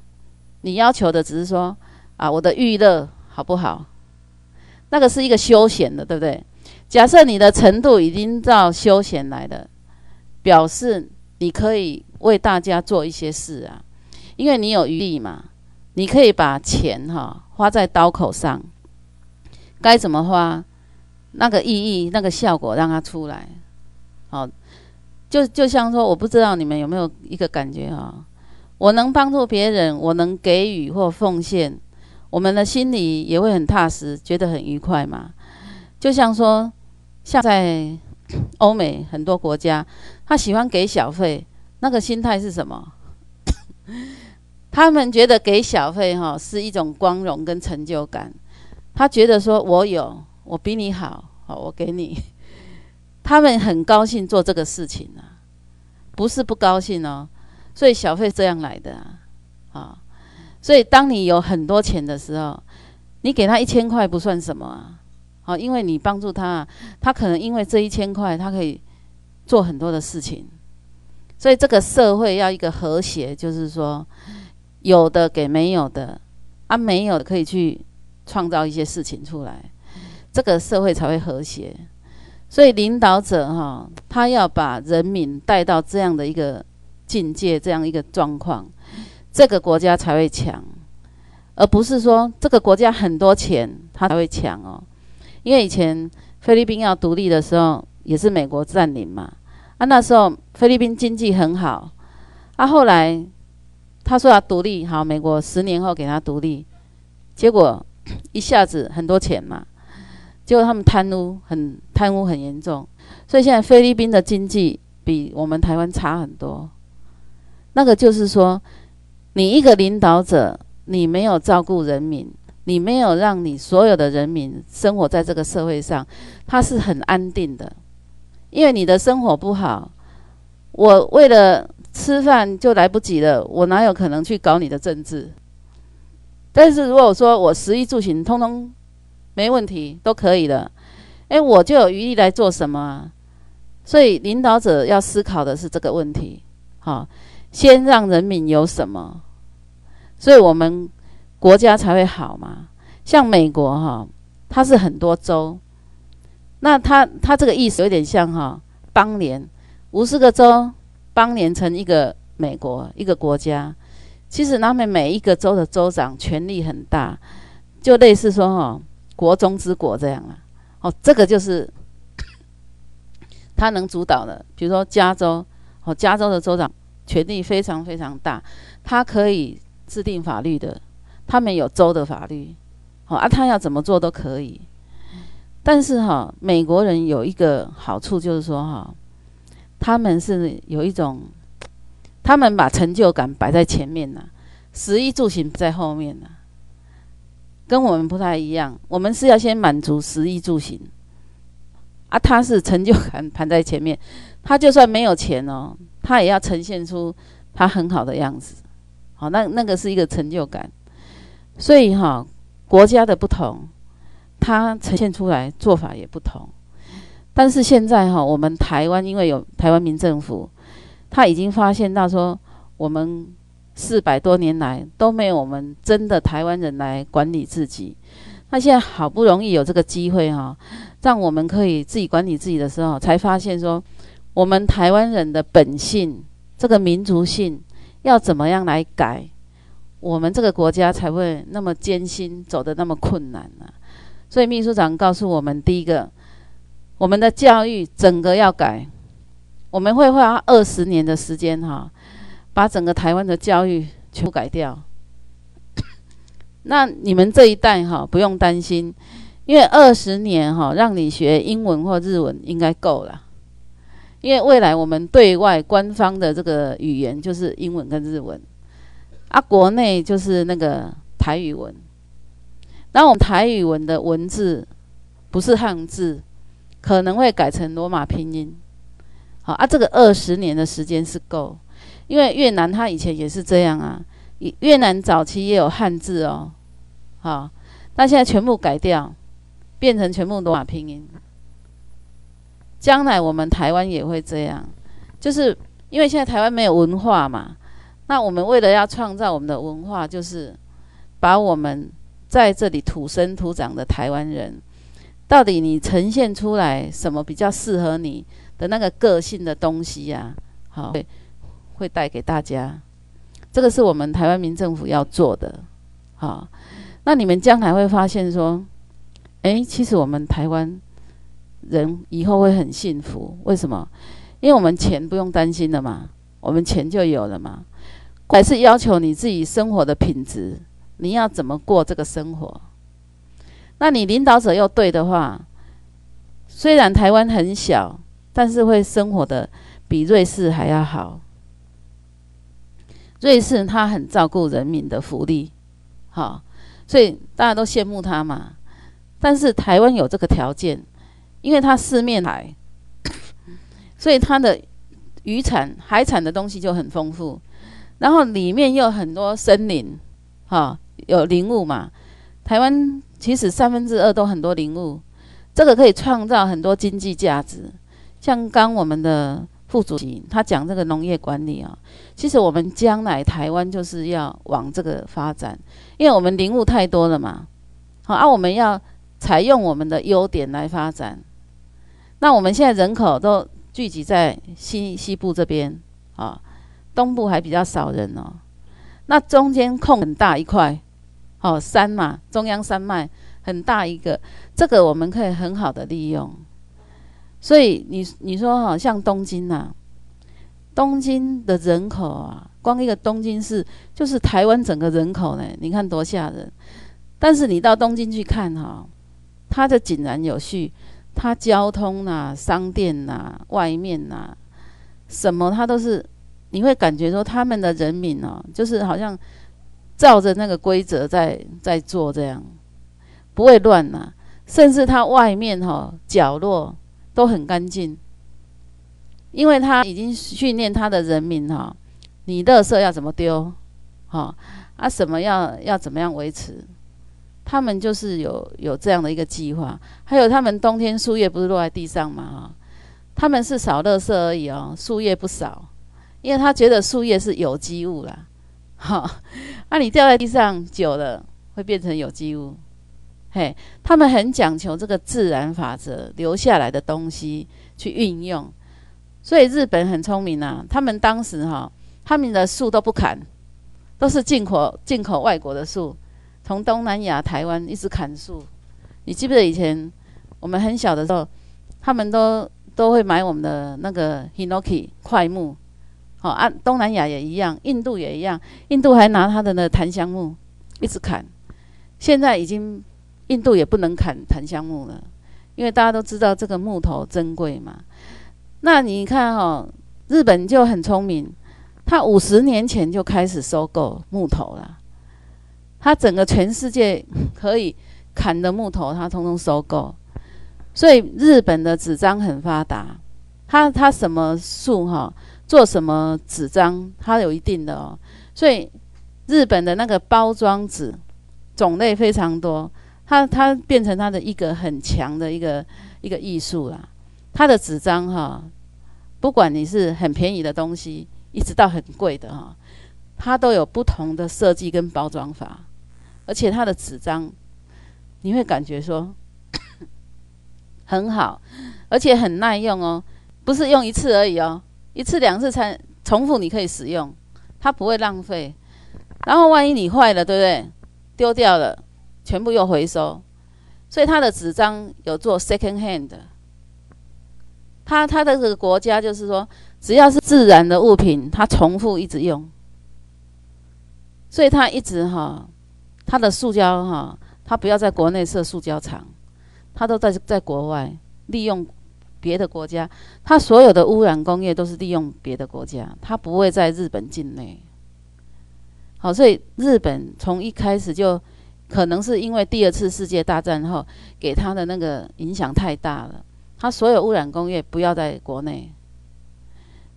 你要求的只是说啊我的娱乐好不好？那个是一个休闲的，对不对？假设你的程度已经到休闲来了，表示你可以为大家做一些事啊，因为你有余力嘛，你可以把钱哈花在刀口上，该怎么花，那个意义、那个效果让它出来，好，就就像说，我不知道你们有没有一个感觉哈，我能帮助别人，我能给予或奉献，我们的心里也会很踏实，觉得很愉快嘛，就像说。像在欧美很多国家，他喜欢给小费，那个心态是什么？他们觉得给小费哈是一种光荣跟成就感，他觉得说我有，我比你好，好我给你，他们很高兴做这个事情啊，不是不高兴哦，所以小费这样来的啊，所以当你有很多钱的时候，你给他一千块不算什么啊。好，因为你帮助他，他可能因为这一千块，他可以做很多的事情。所以这个社会要一个和谐，就是说有的给没有的，啊没有的可以去创造一些事情出来，这个社会才会和谐。所以领导者哈，他要把人民带到这样的一个境界，这样一个状况，这个国家才会强，而不是说这个国家很多钱，他才会强哦。因为以前菲律宾要独立的时候，也是美国占领嘛。啊，那时候菲律宾经济很好。啊，后来他说要独立，好，美国十年后给他独立，结果 一下子很多钱嘛，结果他们贪污，很贪污很严重，所以现在菲律宾的经济比我们台湾差很多。那个就是说，你一个领导者，你没有照顾人民。你没有让你所有的人民生活在这个社会上，他是很安定的，因为你的生活不好，我为了吃饭就来不及了，我哪有可能去搞你的政治？但是如果说我食衣住行通通没问题，都可以了，哎，我就有余力来做什么？啊所以领导者要思考的是这个问题，好，先让人民有什么？所以我们。国家才会好嘛？像美国哈，它是很多州，那它它这个意思有点像哈邦联，五十个州邦联成一个美国一个国家。其实他们每一个州的州长权力很大，就类似说哈国中之国这样啊。哦，这个就是他能主导的，比如说加州，哦加州的州长权力非常非常大，他可以制定法律的。他们有州的法律，哦啊，他要怎么做都可以。但是哈，美国人有一个好处就是说哈，他们是有一种，他们把成就感摆在前面呐，食衣住行在后面呐，跟我们不太一样。我们是要先满足食衣住行，啊，他是成就感排在前面，他就算没有钱哦，他也要呈现出他很好的样子，好，那那个是一个成就感。所以哈，国家的不同，它呈现出来做法也不同。但是现在哈，我们台湾因为有台湾民政府，他已经发现到说，我们四百多年来都没有我们真的台湾人来管理自己。那现在好不容易有这个机会哈，让我们可以自己管理自己的时候，才发现说，我们台湾人的本性，这个民族性要怎么样来改？我们这个国家才会那么艰辛，走得那么困难呢。所以秘书长告诉我们，第一个，我们的教育整个要改，我们会花二十年的时间哈，把整个台湾的教育全部改掉。那你们这一代哈，不用担心，因为二十年哈，让你学英文或日文应该够了。因为未来我们对外官方的这个语言就是英文跟日文。啊，国内就是那个台语文，那我们台语文的文字不是汉字，可能会改成罗马拼音。好啊，这个二十年的时间是够，因为越南它以前也是这样啊，越南早期也有汉字哦，好，那现在全部改掉，变成全部罗马拼音。将来我们台湾也会这样，就是因为现在台湾没有文化嘛。那我们为了要创造我们的文化，就是把我们在这里土生土长的台湾人，到底你呈现出来什么比较适合你的那个个性的东西呀？好，会会带给大家。这个是我们台湾民政府要做的。好，那你们将来会发现说，诶，其实我们台湾人以后会很幸福。为什么？因为我们钱不用担心了嘛，我们钱就有了嘛。还是要求你自己生活的品质，你要怎么过这个生活？那你领导者又对的话，虽然台湾很小，但是会生活的比瑞士还要好。瑞士他很照顾人民的福利，好，所以大家都羡慕他嘛。但是台湾有这个条件，因为它四面海，所以它的渔产、海产的东西就很丰富。然后里面又很多森林，哈，有林物嘛。台湾其实三分之二都很多林物，这个可以创造很多经济价值。像刚我们的副主席他讲这个农业管理啊，其实我们将来台湾就是要往这个发展，因为我们林物太多了嘛。好，啊我们要采用我们的优点来发展。那我们现在人口都聚集在西西部这边啊。东部还比较少人哦，那中间空很大一块，哦山嘛，中央山脉很大一个，这个我们可以很好的利用。所以你你说哈，像东京呐，东京的人口啊，光一个东京市就是台湾整个人口呢，你看多吓人。但是你到东京去看哈，它的井然有序，它交通呐、商店呐、外面呐，什么它都是。你会感觉说他们的人民哦，就是好像照着那个规则在在做这样，不会乱呐。甚至它外面哈角落都很干净，因为他已经训练它的人民哈，你垃圾要怎么丢，哈。啊什么要要怎么样维持，他们就是有有这样的一个计划。还有他们冬天树叶不是落在地上嘛哈，他们是扫垃圾而已哦，树叶不扫。因为他觉得树叶是有机物啦，哈，那 你掉在地上久了会变成有机物，嘿，他们很讲求这个自然法则留下来的东西去运用，所以日本很聪明呐，他们当时哈，他们的树都不砍，都是进口进口外国的树，从东南亚、台湾一直砍树。你记不记得以前我们很小的时候，他们都都会买我们的那个 hinoki 块木。哦，啊，东南亚也一样，印度也一样，印度还拿他的那檀香木一直砍，现在已经印度也不能砍檀香木了，因为大家都知道这个木头珍贵嘛。那你看哈，日本就很聪明，他五十年前就开始收购木头了，他整个全世界可以砍的木头，他通通收购，所以日本的纸张很发达，他他什么树哈？做什么纸张，它有一定的哦，所以日本的那个包装纸种类非常多，它它变成它的一个很强的一个一个艺术啦。它的纸张哈，不管你是很便宜的东西，一直到很贵的哈，它都有不同的设计跟包装法，而且它的纸张你会感觉说 很好，而且很耐用哦，不是用一次而已哦。一次两次才重复，你可以使用，它不会浪费。然后万一你坏了，对不对？丢掉了，全部又回收。所以它的纸张有做 second hand。它它的这个国家就是说，只要是自然的物品，它重复一直用。所以它一直哈，它的塑胶哈，它不要在国内设塑胶厂，它都在在国外利用别的国家，它所有的污染工业都是利用别的国家，它不会在日本境内。好，所以日本从一开始就可能是因为第二次世界大战后给它的那个影响太大了，它所有污染工业不要在国内。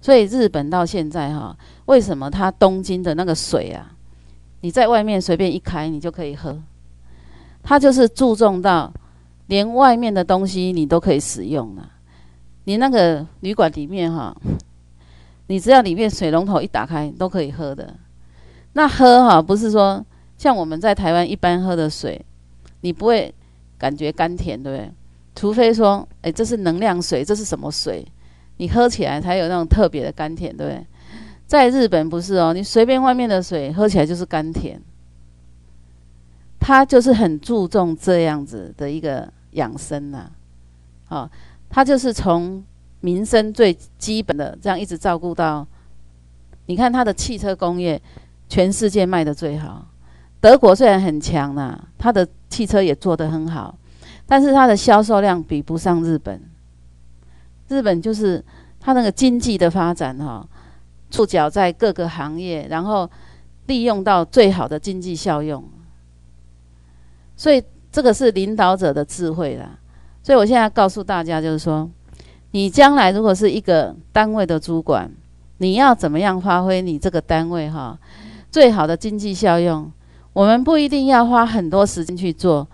所以日本到现在哈，为什么它东京的那个水啊？你在外面随便一开，你就可以喝。它就是注重到连外面的东西你都可以使用了。你那个旅馆里面哈，你只要里面水龙头一打开都可以喝的。那喝哈不是说像我们在台湾一般喝的水，你不会感觉甘甜，对不对？除非说，哎，这是能量水，这是什么水？你喝起来才有那种特别的甘甜，对不对？在日本不是哦，你随便外面的水喝起来就是甘甜。他就是很注重这样子的一个养生呐，哦，他就是从民生最基本的这样一直照顾到，你看他的汽车工业，全世界卖的最好。德国虽然很强呐，他的汽车也做得很好，但是它的销售量比不上日本。日本就是它那个经济的发展哈。触角在各个行业，然后利用到最好的经济效用，所以这个是领导者的智慧啦。所以我现在告诉大家，就是说，你将来如果是一个单位的主管，你要怎么样发挥你这个单位哈最好的经济效用？我们不一定要花很多时间去做，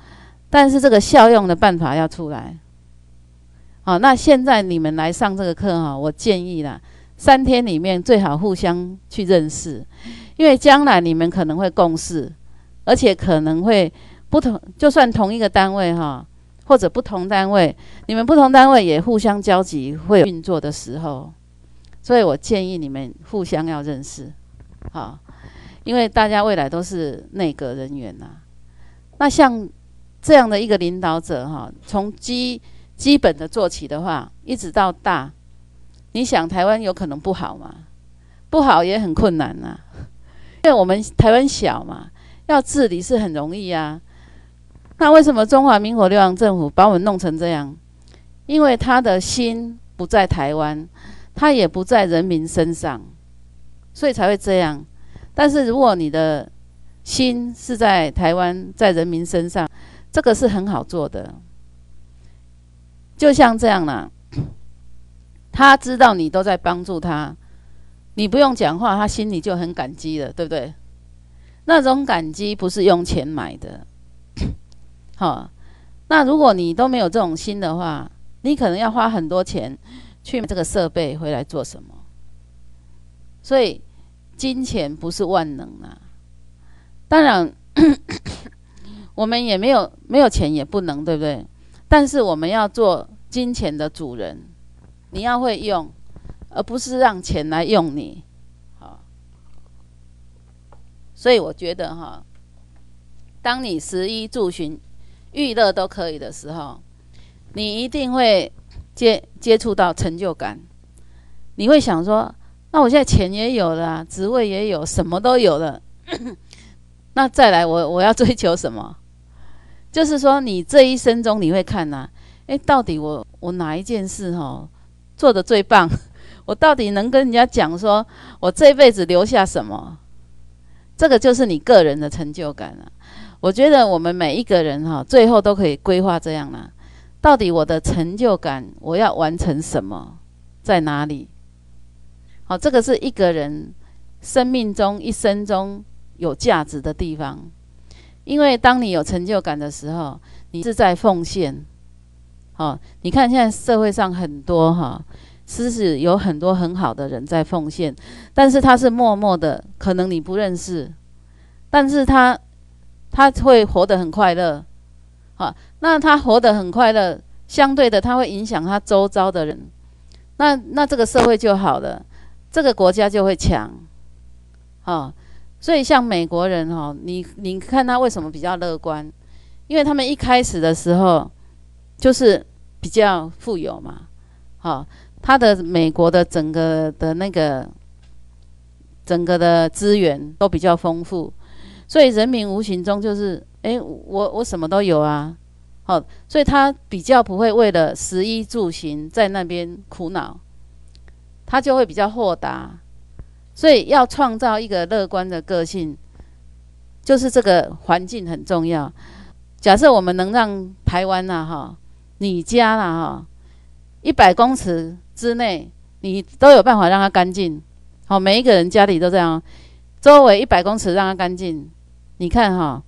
但是这个效用的办法要出来。好，那现在你们来上这个课哈，我建议啦。三天里面最好互相去认识，因为将来你们可能会共事，而且可能会不同，就算同一个单位哈，或者不同单位，你们不同单位也互相交集会运作的时候，所以我建议你们互相要认识，好，因为大家未来都是内阁人员呐。那像这样的一个领导者哈，从基基本的做起的话，一直到大。你想台湾有可能不好吗？不好也很困难呐，因为我们台湾小嘛，要治理是很容易啊。那为什么中华民国流亡政府把我们弄成这样？因为他的心不在台湾，他也不在人民身上，所以才会这样。但是如果你的心是在台湾，在人民身上，这个是很好做的。就像这样啦。他知道你都在帮助他，你不用讲话，他心里就很感激了，对不对？那种感激不是用钱买的，好。那如果你都没有这种心的话，你可能要花很多钱去买这个设备回来做什么？所以金钱不是万能啊。当然，我们也没有没有钱也不能，对不对？但是我们要做金钱的主人。你要会用，而不是让钱来用你，好。所以我觉得哈，当你十一住行、娱乐都可以的时候，你一定会接接触到成就感。你会想说，那我现在钱也有了，职位也有，什么都有了，那再来我我要追求什么？就是说，你这一生中你会看呐，诶，到底我我哪一件事哈？做的最棒，我到底能跟人家讲说，我这辈子留下什么？这个就是你个人的成就感了。我觉得我们每一个人哈，最后都可以规划这样了。到底我的成就感，我要完成什么，在哪里？好，这个是一个人生命中一生中有价值的地方。因为当你有成就感的时候，你是在奉献。好，你看现在社会上很多哈，其实有很多很好的人在奉献，但是他是默默的，可能你不认识，但是他他会活得很快乐，好，那他活得很快乐，相对的他会影响他周遭的人，那那这个社会就好了，这个国家就会强，好，所以像美国人哦，你你看他为什么比较乐观？因为他们一开始的时候就是比较富有嘛，好，他的美国的整个的那个整个的资源都比较丰富，所以人民无形中就是，哎，我我什么都有啊，好，所以他比较不会为了食衣住行在那边苦恼，他就会比较豁达。所以要创造一个乐观的个性，就是这个环境很重要。假设我们能让台湾呐，哈，你家啦，哈，一百公尺之内，你都有办法让它干净。好，每一个人家里都这样，周围一百公尺让它干净。你看哈，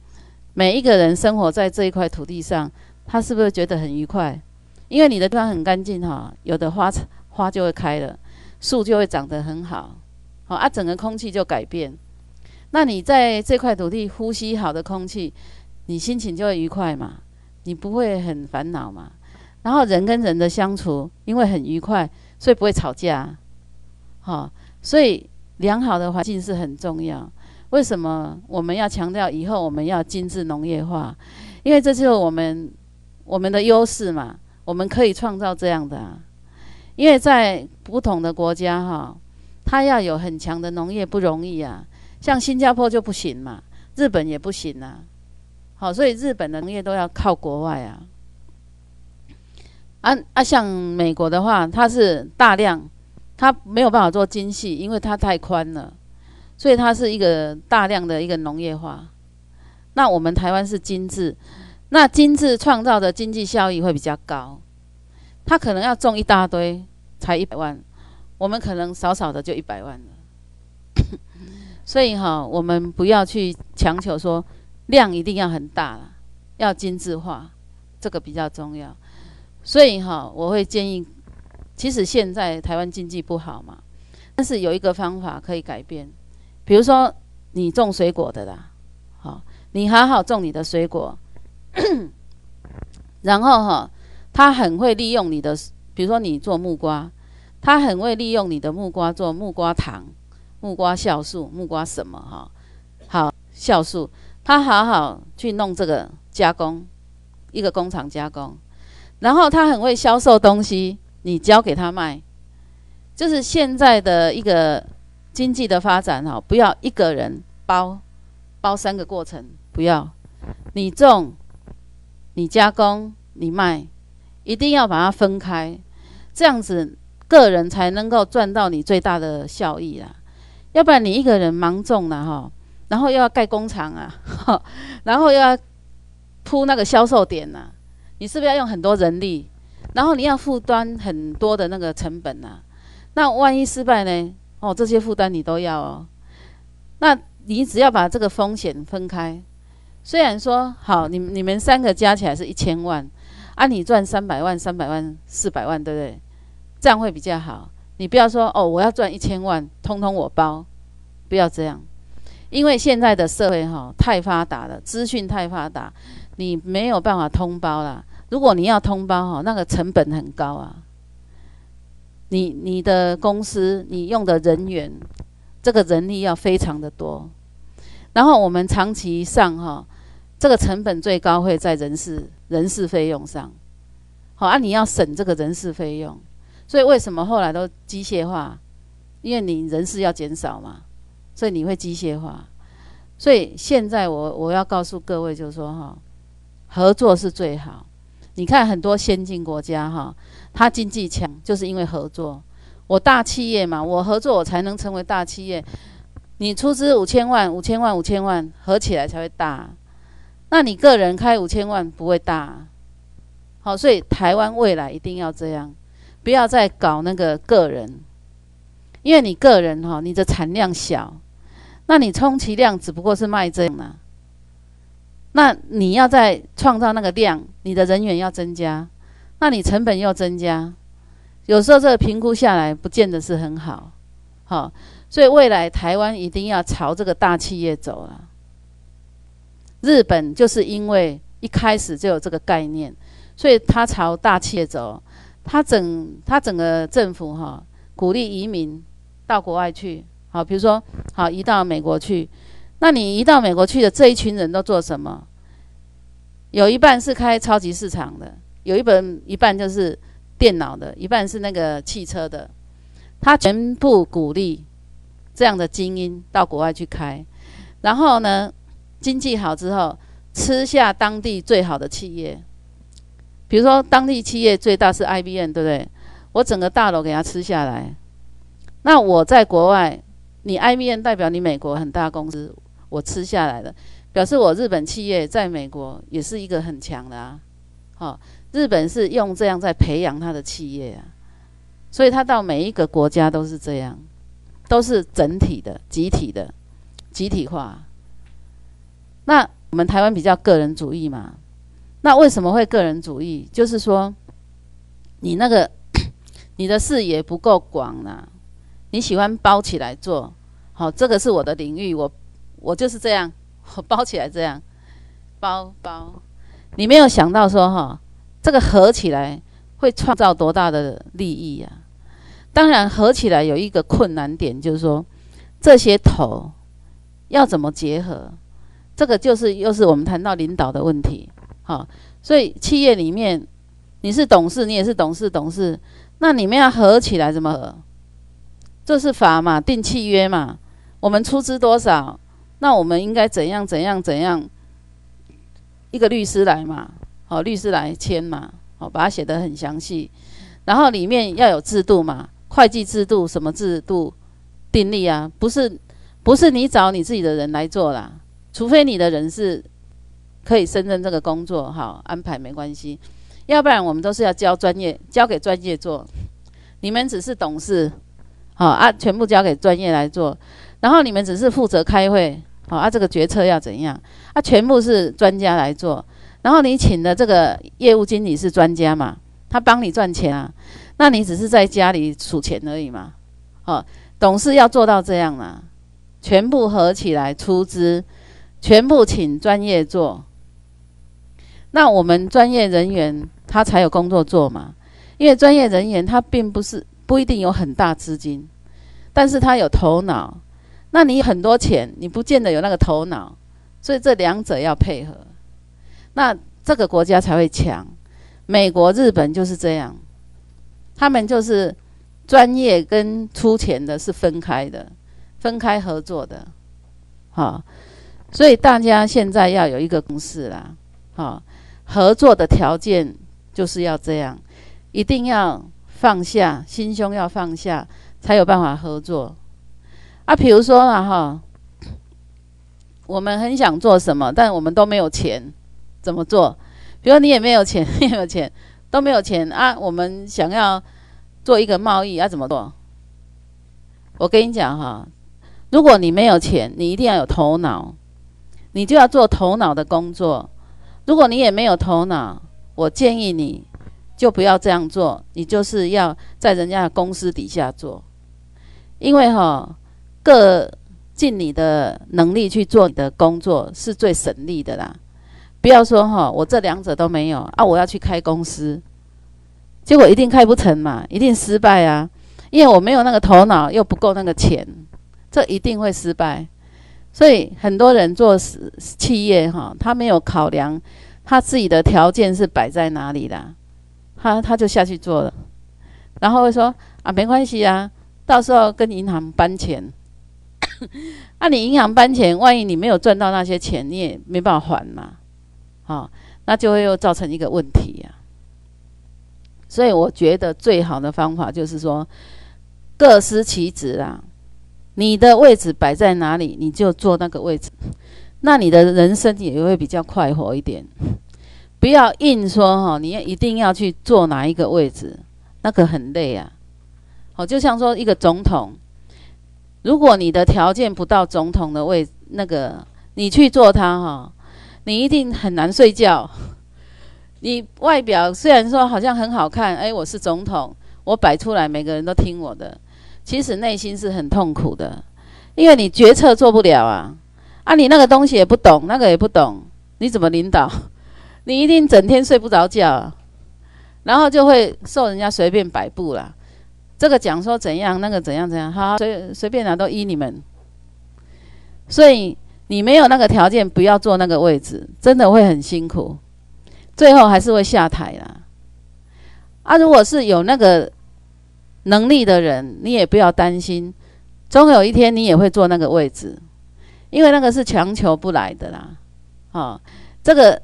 每一个人生活在这一块土地上，他是不是觉得很愉快？因为你的地方很干净哈，有的花花就会开了，树就会长得很好。好啊，整个空气就改变。那你在这块土地呼吸好的空气，你心情就会愉快嘛，你不会很烦恼嘛。然后人跟人的相处，因为很愉快，所以不会吵架。好，所以良好的环境是很重要。为什么我们要强调以后我们要精致农业化？因为这就是我们我们的优势嘛，我们可以创造这样的。因为在不同的国家哈。它要有很强的农业不容易啊，像新加坡就不行嘛，日本也不行啊。好，所以日本的农业都要靠国外啊。啊啊，像美国的话，它是大量，它没有办法做精细，因为它太宽了，所以它是一个大量的一个农业化。那我们台湾是精致，那精致创造的经济效益会比较高，它可能要种一大堆才一百万。我们可能少少的就一百万了，所以哈，我们不要去强求说量一定要很大了，要精致化，这个比较重要。所以哈，我会建议，其实现在台湾经济不好嘛，但是有一个方法可以改变，比如说你种水果的啦，好，你好好种你的水果，然后哈，他很会利用你的，比如说你做木瓜。他很会利用你的木瓜做木瓜糖、木瓜酵素、木瓜什么哈？好酵素，他好好去弄这个加工，一个工厂加工，然后他很会销售东西，你交给他卖，就是现在的一个经济的发展哈，不要一个人包包三个过程，不要你种、你加工、你卖，一定要把它分开，这样子。个人才能够赚到你最大的效益啦，要不然你一个人忙种了哈，然后又要盖工厂啊，然后又要铺那个销售点呐，你是不是要用很多人力？然后你要负担很多的那个成本呐，那万一失败呢？哦，这些负担你都要哦。那你只要把这个风险分开，虽然说好，你你们三个加起来是一千万，啊，你赚三百万、三百万、四百万，对不对？这样会比较好。你不要说哦，我要赚一千万，通通我包，不要这样。因为现在的社会哈太发达了，资讯太发达，你没有办法通包啦。如果你要通包哈，那个成本很高啊。你你的公司你用的人员，这个人力要非常的多。然后我们长期上哈，这个成本最高会在人事人事费用上。好啊，你要省这个人事费用。所以为什么后来都机械化？因为你人事要减少嘛，所以你会机械化。所以现在我我要告诉各位，就是说哈，合作是最好。你看很多先进国家哈，它经济强就是因为合作。我大企业嘛，我合作我才能成为大企业。你出资五千万、五千万、五千万，合起来才会大。那你个人开五千万不会大。好，所以台湾未来一定要这样。不要再搞那个个人，因为你个人哈，你的产量小，那你充其量只不过是卖这样那你要在创造那个量，你的人员要增加，那你成本又增加，有时候这个评估下来不见得是很好，好，所以未来台湾一定要朝这个大企业走了。日本就是因为一开始就有这个概念，所以他朝大企业走。他整他整个政府哈鼓励移民到国外去，好，比如说好移到美国去，那你一到美国去的这一群人都做什么？有一半是开超级市场的，有一本一半就是电脑的，一半是那个汽车的。他全部鼓励这样的精英到国外去开，然后呢，经济好之后吃下当地最好的企业，比如说当地企业最大是 IBM，对不对？我整个大楼给他吃下来。那我在国外，你 IBM 代表你美国很大公司，我吃下来了，表示我日本企业在美国也是一个很强的啊。好，日本是用这样在培养他的企业啊。所以他到每一个国家都是这样，都是整体的、集体的、集体化。那我们台湾比较个人主义嘛？那为什么会个人主义？就是说，你那个你的视野不够广呐，你喜欢包起来做，好，这个是我的领域，我我就是这样，我 包起来这样，包包，你没有想到说哈，这个合起来。会创造多大的利益呀？当然，合起来有一个困难点，就是说这些头要怎么结合？这个就是又是我们谈到领导的问题。好，所以企业里面你是董事，你也是董事，董事，那你们要合起来怎么合？这是法嘛，定契约嘛。我们出资多少？那我们应该怎样怎样怎样？一个律师来嘛，好，律师来签嘛。好，把它写得很详细，然后里面要有制度嘛，会计制度什么制度订立啊？不是，不是你找你自己的人来做啦，除非你的人是可以胜任这个工作，好安排没关系，要不然我们都是要交专业，交给专业做，你们只是董事，好啊，全部交给专业来做，然后你们只是负责开会，好啊，这个决策要怎样，啊，全部是专家来做。然后你请的这个业务经理是专家嘛？他帮你赚钱啊，那你只是在家里数钱而已嘛。哦，董事要做到这样嘛，全部合起来出资，全部请专业做。那我们专业人员他才有工作做嘛，因为专业人员他并不是不一定有很大资金，但是他有头脑。那你很多钱，你不见得有那个头脑，所以这两者要配合。那这个国家才会强，美国、日本就是这样，他们就是专业跟出钱的是分开的，分开合作的，好，所以大家现在要有一个公式啦，好，合作的条件就是要这样，一定要放下心胸，要放下，才有办法合作。啊，比如说啊，哈，我们很想做什么，但我们都没有钱。怎么做？比如你也没有钱，你也没有钱，都没有钱啊！我们想要做一个贸易，要怎么做？我跟你讲哈，如果你没有钱，你一定要有头脑，你就要做头脑的工作。如果你也没有头脑，我建议你就不要这样做，你就是要在人家的公司底下做，因为哈，各尽你的能力去做你的工作是最省力的啦。不要说哈，我这两者都没有啊！我要去开公司，结果一定开不成嘛，一定失败啊！因为我没有那个头脑，又不够那个钱，这一定会失败。所以很多人做企业哈，他没有考量他自己的条件是摆在哪里的，他他就下去做了，然后会说啊，没关系啊，到时候跟银行搬钱。那 你银行搬钱，万一你没有赚到那些钱，你也没办法还嘛。好，那就会又造成一个问题呀。所以我觉得最好的方法就是说，各司其职啊。你的位置摆在哪里，你就坐那个位置，那你的人生也会比较快活一点。不要硬说哈，你要一定要去坐哪一个位置，那个很累啊。好，就像说一个总统，如果你的条件不到总统的位，那个你去做他哈。你一定很难睡觉。你外表虽然说好像很好看，哎，我是总统，我摆出来每个人都听我的，其实内心是很痛苦的，因为你决策做不了啊，啊，你那个东西也不懂，那个也不懂，你怎么领导？你一定整天睡不着觉，然后就会受人家随便摆布了。这个讲说怎样，那个怎样怎样，好随随便哪都依你们。所以你没有那个条件，不要坐那个位置，真的会很辛苦，最后还是会下台啦。啊，如果是有那个能力的人，你也不要担心，终有一天你也会坐那个位置，因为那个是强求不来的啦。哦，这个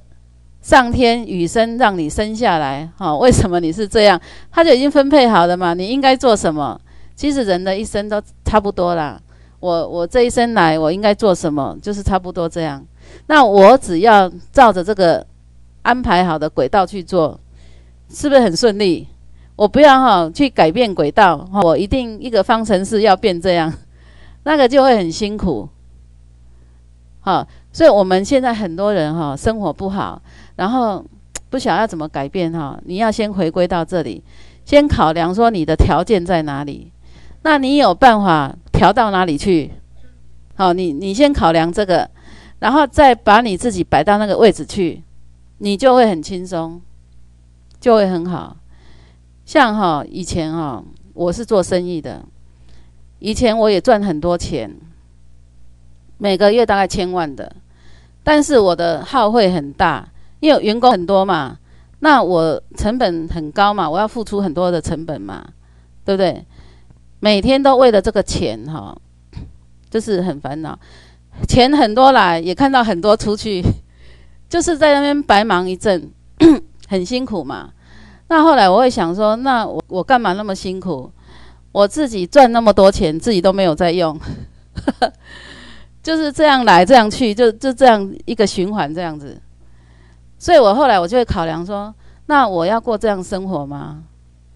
上天雨生让你生下来，哈，为什么你是这样？他就已经分配好了嘛，你应该做什么？其实人的一生都差不多啦。我我这一生来，我应该做什么？就是差不多这样。那我只要照着这个安排好的轨道去做，是不是很顺利？我不要哈去改变轨道，我一定一个方程式要变这样，那个就会很辛苦。好，所以我们现在很多人哈生活不好，然后不晓得要怎么改变哈。你要先回归到这里，先考量说你的条件在哪里，那你有办法。调到哪里去？好，你你先考量这个，然后再把你自己摆到那个位置去，你就会很轻松，就会很好。像哈以前哈，我是做生意的，以前我也赚很多钱，每个月大概千万的，但是我的耗费很大，因为员工很多嘛，那我成本很高嘛，我要付出很多的成本嘛，对不对？每天都为了这个钱哈，就是很烦恼。钱很多来，也看到很多出去，就是在那边白忙一阵，很辛苦嘛。那后来我会想说，那我我干嘛那么辛苦？我自己赚那么多钱，自己都没有在用，就是这样来这样去，就就这样一个循环这样子。所以我后来我就会考量说，那我要过这样生活吗？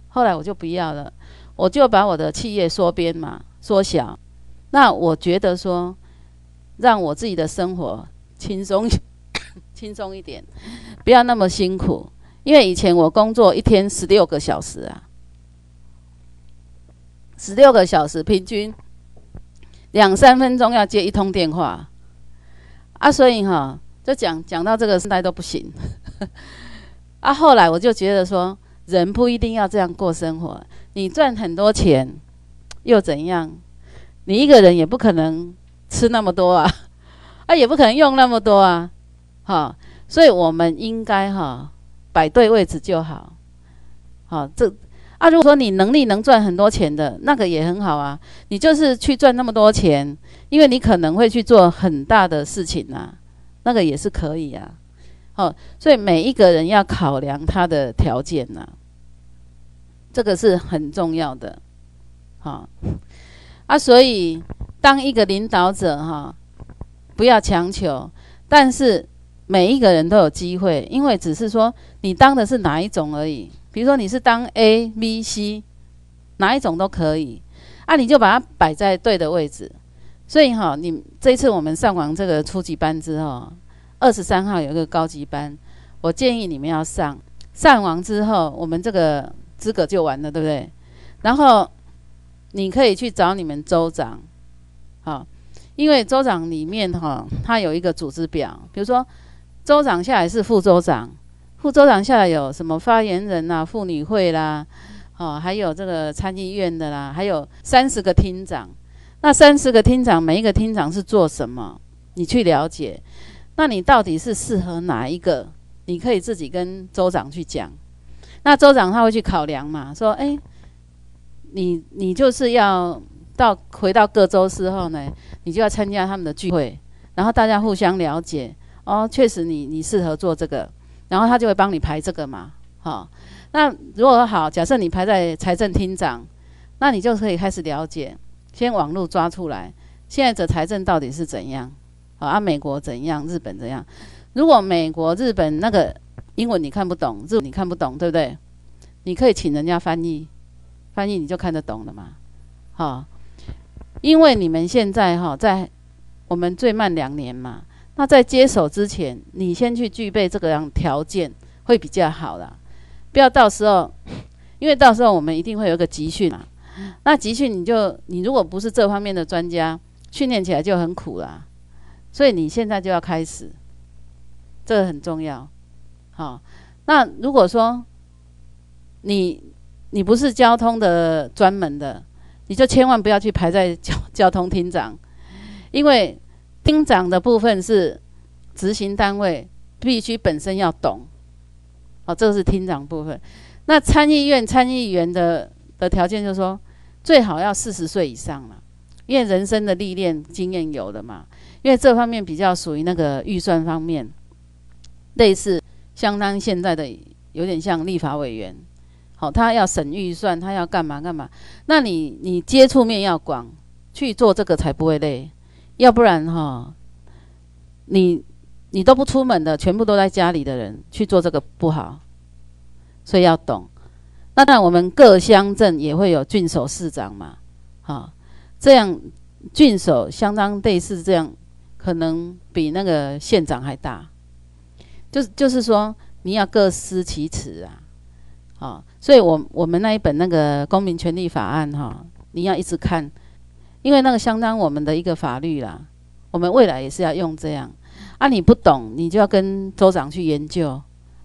后来我就不要了。我就把我的企业缩编嘛，缩小。那我觉得说，让我自己的生活轻松 轻松一点，不要那么辛苦。因为以前我工作一天十六个小时啊，十六个小时平均两三分钟要接一通电话啊，所以哈，就讲讲到这个时代都不行。啊，后来我就觉得说。人不一定要这样过生活，你赚很多钱又怎样？你一个人也不可能吃那么多啊，啊，也不可能用那么多啊，哈，所以我们应该哈摆对位置就好，好，这啊，如果说你能力能赚很多钱的那个也很好啊，你就是去赚那么多钱，因为你可能会去做很大的事情啊，那个也是可以啊。哦，所以每一个人要考量他的条件呐，这个是很重要的。好，啊，所以当一个领导者哈，不要强求，但是每一个人都有机会，因为只是说你当的是哪一种而已。比如说你是当 A、B、C，哪一种都可以，啊，你就把它摆在对的位置。所以哈，你这一次我们上完这个初级班之后。二十三号有一个高级班，我建议你们要上。上完之后，我们这个资格就完了，对不对？然后你可以去找你们州长，好，因为州长里面哈，他有一个组织表，比如说州长下来是副州长，副州长下来有什么发言人呐、妇女会啦，哦，还有这个参议院的啦，还有三十个厅长。那三十个厅长，每一个厅长是做什么？你去了解。那你到底是适合哪一个？你可以自己跟州长去讲。那州长他会去考量嘛？说，哎，你你就是要到回到各州之后呢，你就要参加他们的聚会，然后大家互相了解。哦，确实你你适合做这个，然后他就会帮你排这个嘛。好，那如果好，假设你排在财政厅长，那你就可以开始了解，先网络抓出来，现在的财政到底是怎样。好啊，美国怎样？日本怎样？如果美国、日本那个英文你看不懂，日你看不懂，对不对？你可以请人家翻译，翻译你就看得懂了嘛。好，因为你们现在哈在我们最慢两年嘛，那在接手之前，你先去具备这个样条件会比较好啦。不要到时候，因为到时候我们一定会有一个集训嘛。那集训你就你如果不是这方面的专家，训练起来就很苦啦。所以你现在就要开始，这个很重要。好，那如果说你你不是交通的专门的，你就千万不要去排在交交通厅长，因为厅长的部分是执行单位必须本身要懂，哦，这个是厅长部分。那参议院参议员的的条件就是说，最好要四十岁以上了，因为人生的历练经验有的嘛。因为这方面比较属于那个预算方面，类似相当现在的有点像立法委员，好，他要审预算，他要干嘛干嘛。那你你接触面要广，去做这个才不会累，要不然哈，你你都不出门的，全部都在家里的人去做这个不好，所以要懂。那当然我们各乡镇也会有郡守市长嘛，好，这样郡守相当类似这样。可能比那个县长还大，就是就是说你要各司其职啊，好，所以我我们那一本那个公民权利法案哈，你要一直看，因为那个相当我们的一个法律啦，我们未来也是要用这样啊，你不懂你就要跟州长去研究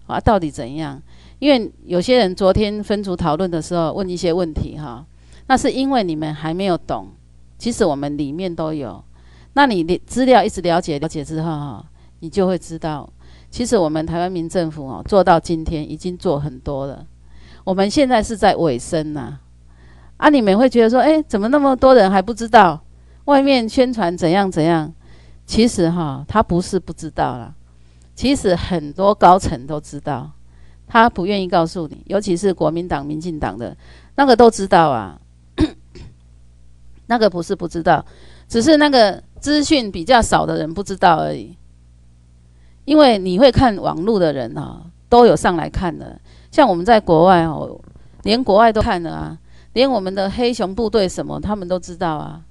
啊，到底怎样？因为有些人昨天分组讨论的时候问一些问题哈，那是因为你们还没有懂，其实我们里面都有。那你的资料一直了解了解之后哈，你就会知道，其实我们台湾民政府哦做到今天已经做很多了。我们现在是在尾声呐，啊，你们会觉得说，哎，怎么那么多人还不知道？外面宣传怎样怎样？其实哈，他不是不知道啦，其实很多高层都知道，他不愿意告诉你，尤其是国民党、民进党的那个都知道啊，那个不是不知道，只是那个。资讯比较少的人不知道而已，因为你会看网络的人啊，都有上来看的。像我们在国外哦，连国外都看了啊，连我们的黑熊部队什么，他们都知道啊。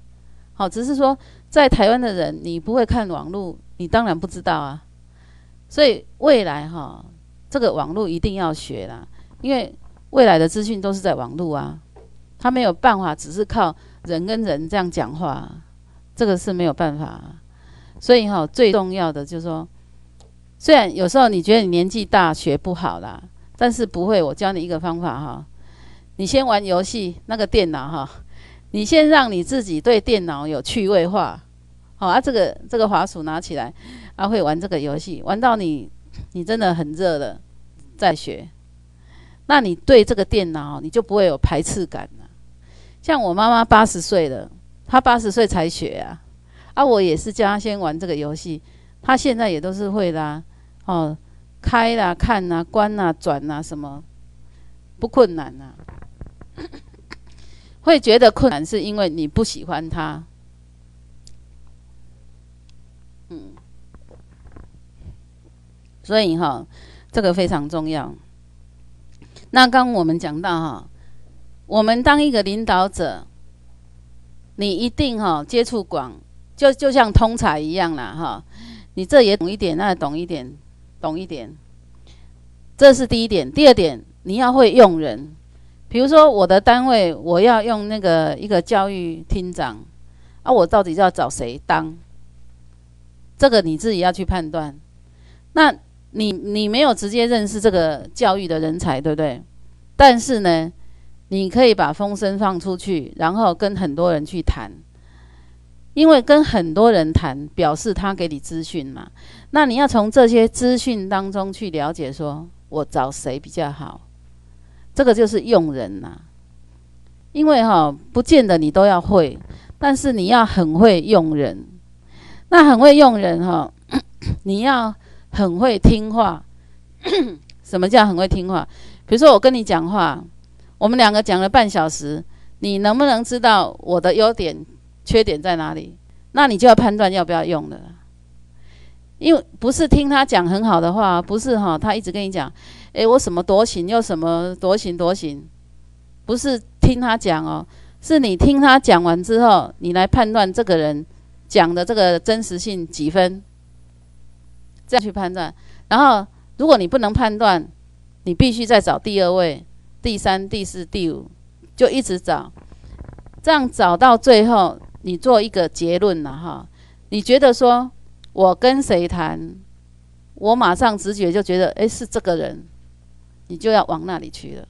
好，只是说在台湾的人，你不会看网络，你当然不知道啊。所以未来哈，这个网络一定要学啦，因为未来的资讯都是在网络啊，他没有办法只是靠人跟人这样讲话。这个是没有办法，所以哈，最重要的就是说，虽然有时候你觉得你年纪大学不好啦，但是不会。我教你一个方法哈，你先玩游戏，那个电脑哈，你先让你自己对电脑有趣味化，好啊，这个这个滑鼠拿起来，啊，会玩这个游戏，玩到你你真的很热了，再学，那你对这个电脑你就不会有排斥感了。像我妈妈八十岁了。她八十岁才学啊，啊，我也是叫他先玩这个游戏，他现在也都是会啦，哦，开啦、看啦、关啦、转啦，什么不困难呐？会觉得困难是因为你不喜欢它，所以哈，这个非常重要。那刚我们讲到哈，我们当一个领导者。你一定哈接触广，就就像通才一样啦哈。你这也懂一点，那懂一点，懂一点。这是第一点。第二点，你要会用人。比如说我的单位，我要用那个一个教育厅长，啊，我到底要找谁当？这个你自己要去判断。那你你没有直接认识这个教育的人才，对不对？但是呢？你可以把风声放出去，然后跟很多人去谈，因为跟很多人谈，表示他给你资讯嘛。那你要从这些资讯当中去了解，说我找谁比较好，这个就是用人呐。因为哈，不见得你都要会，但是你要很会用人。那很会用人哈，你要很会听话。什么叫很会听话？比如说我跟你讲话。我们两个讲了半小时，你能不能知道我的优点、缺点在哪里？那你就要判断要不要用了。因为不是听他讲很好的话，不是哈，他一直跟你讲，诶，我什么多行又什么多行多行，不是听他讲哦，是你听他讲完之后，你来判断这个人讲的这个真实性几分，这样去判断。然后如果你不能判断，你必须再找第二位。第三、第四、第五，就一直找，这样找到最后，你做一个结论了哈。你觉得说，我跟谁谈，我马上直觉就觉得，哎，是这个人，你就要往那里去了。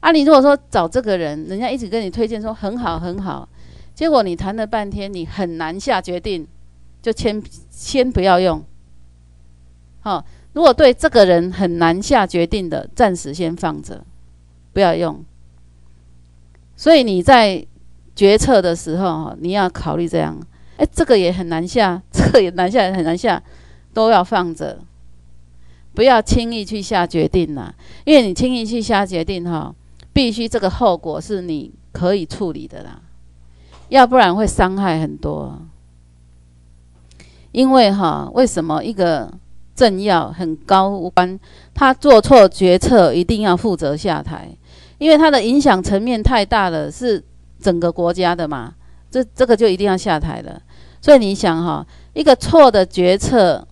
啊，你如果说找这个人，人家一直跟你推荐说很好很好，结果你谈了半天，你很难下决定，就先先不要用。好，如果对这个人很难下决定的，暂时先放着，不要用。所以你在决策的时候，你要考虑这样。哎，这个也很难下，这个也难下，很难下，都要放着，不要轻易去下决定啦。因为你轻易去下决定，哈，必须这个后果是你可以处理的啦。要不然会伤害很多，因为哈，为什么一个政要很高官，他做错决策一定要负责下台？因为他的影响层面太大了，是整个国家的嘛，这这个就一定要下台了。所以你想哈，一个错的决策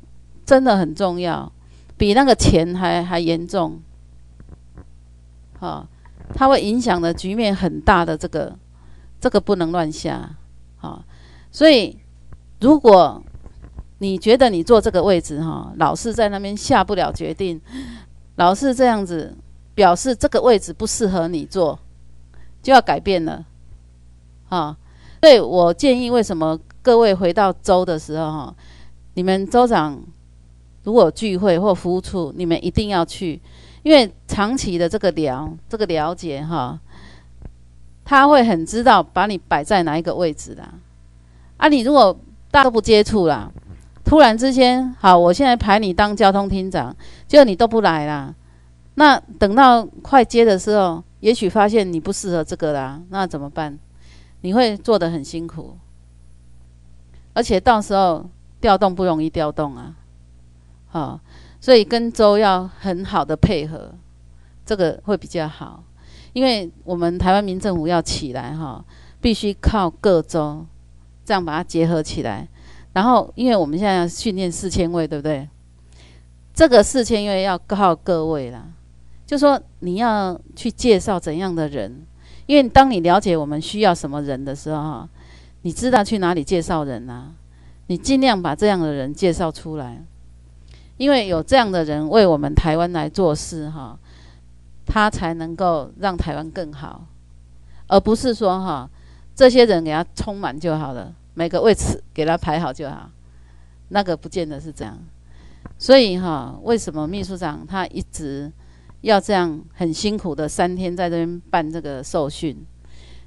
真的很重要，比那个钱还还严重，哈，它会影响的局面很大的这个。这个不能乱下，好，所以如果你觉得你坐这个位置哈，老是在那边下不了决定，老是这样子，表示这个位置不适合你坐，就要改变了，啊，所以我建议，为什么各位回到州的时候哈，你们州长如果聚会或服务处，你们一定要去，因为长期的这个了这个了解哈。他会很知道把你摆在哪一个位置的，啊，你如果大家都不接触啦，突然之间，好，我现在排你当交通厅长，结果你都不来啦，那等到快接的时候，也许发现你不适合这个啦，那怎么办？你会做得很辛苦，而且到时候调动不容易调动啊，好，所以跟州要很好的配合，这个会比较好。因为我们台湾民政府要起来哈，必须靠各州这样把它结合起来。然后，因为我们现在要训练四千位，对不对？这个四千位要靠各位啦。就说你要去介绍怎样的人，因为当你了解我们需要什么人的时候，你知道去哪里介绍人啊？你尽量把这样的人介绍出来，因为有这样的人为我们台湾来做事哈。他才能够让台湾更好，而不是说哈，这些人给他充满就好了，每个位置给他排好就好，那个不见得是这样。所以哈，为什么秘书长他一直要这样很辛苦的三天在这边办这个受训，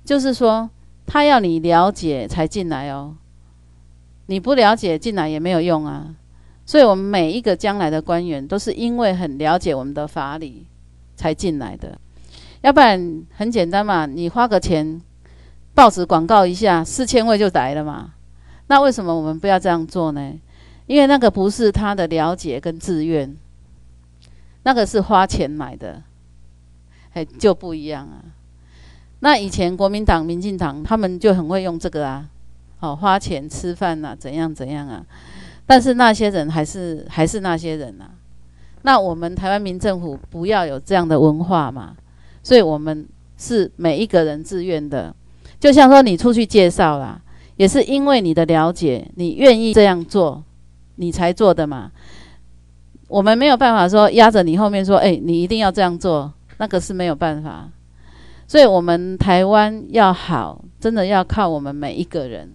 就是说他要你了解才进来哦，你不了解进来也没有用啊。所以我们每一个将来的官员都是因为很了解我们的法理。才进来的，要不然很简单嘛，你花个钱，报纸广告一下，四千位就来了嘛。那为什么我们不要这样做呢？因为那个不是他的了解跟自愿，那个是花钱买的，哎，就不一样啊。那以前国民党、民进党他们就很会用这个啊，哦花钱吃饭呐，怎样怎样啊。但是那些人还是还是那些人呐。那我们台湾民政府不要有这样的文化嘛，所以我们是每一个人自愿的，就像说你出去介绍啦，也是因为你的了解，你愿意这样做，你才做的嘛。我们没有办法说压着你后面说，哎，你一定要这样做，那个是没有办法。所以，我们台湾要好，真的要靠我们每一个人。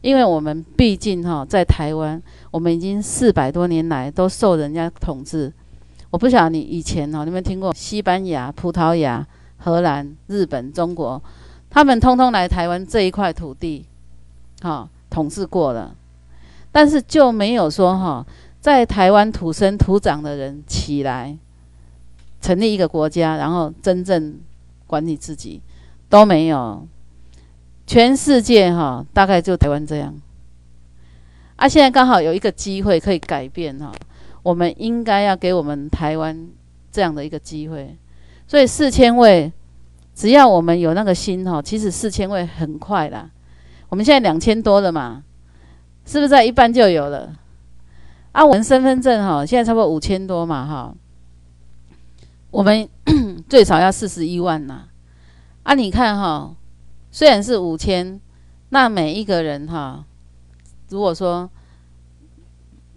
因为我们毕竟哈在台湾，我们已经四百多年来都受人家统治。我不晓得你以前哈，你有没有听过西班牙、葡萄牙、荷兰、日本、中国，他们通通来台湾这一块土地，哈统治过了，但是就没有说哈在台湾土生土长的人起来成立一个国家，然后真正管理自己都没有。全世界哈，大概就台湾这样。啊，现在刚好有一个机会可以改变哈，我们应该要给我们台湾这样的一个机会。所以四千位，只要我们有那个心哈，其实四千位很快啦。我们现在两千多了嘛，是不是在一半就有了？啊，我们身份证哈，现在差不多五千多嘛哈，我们 最少要四十一万呐。啊，你看哈。虽然是五千，那每一个人哈，如果说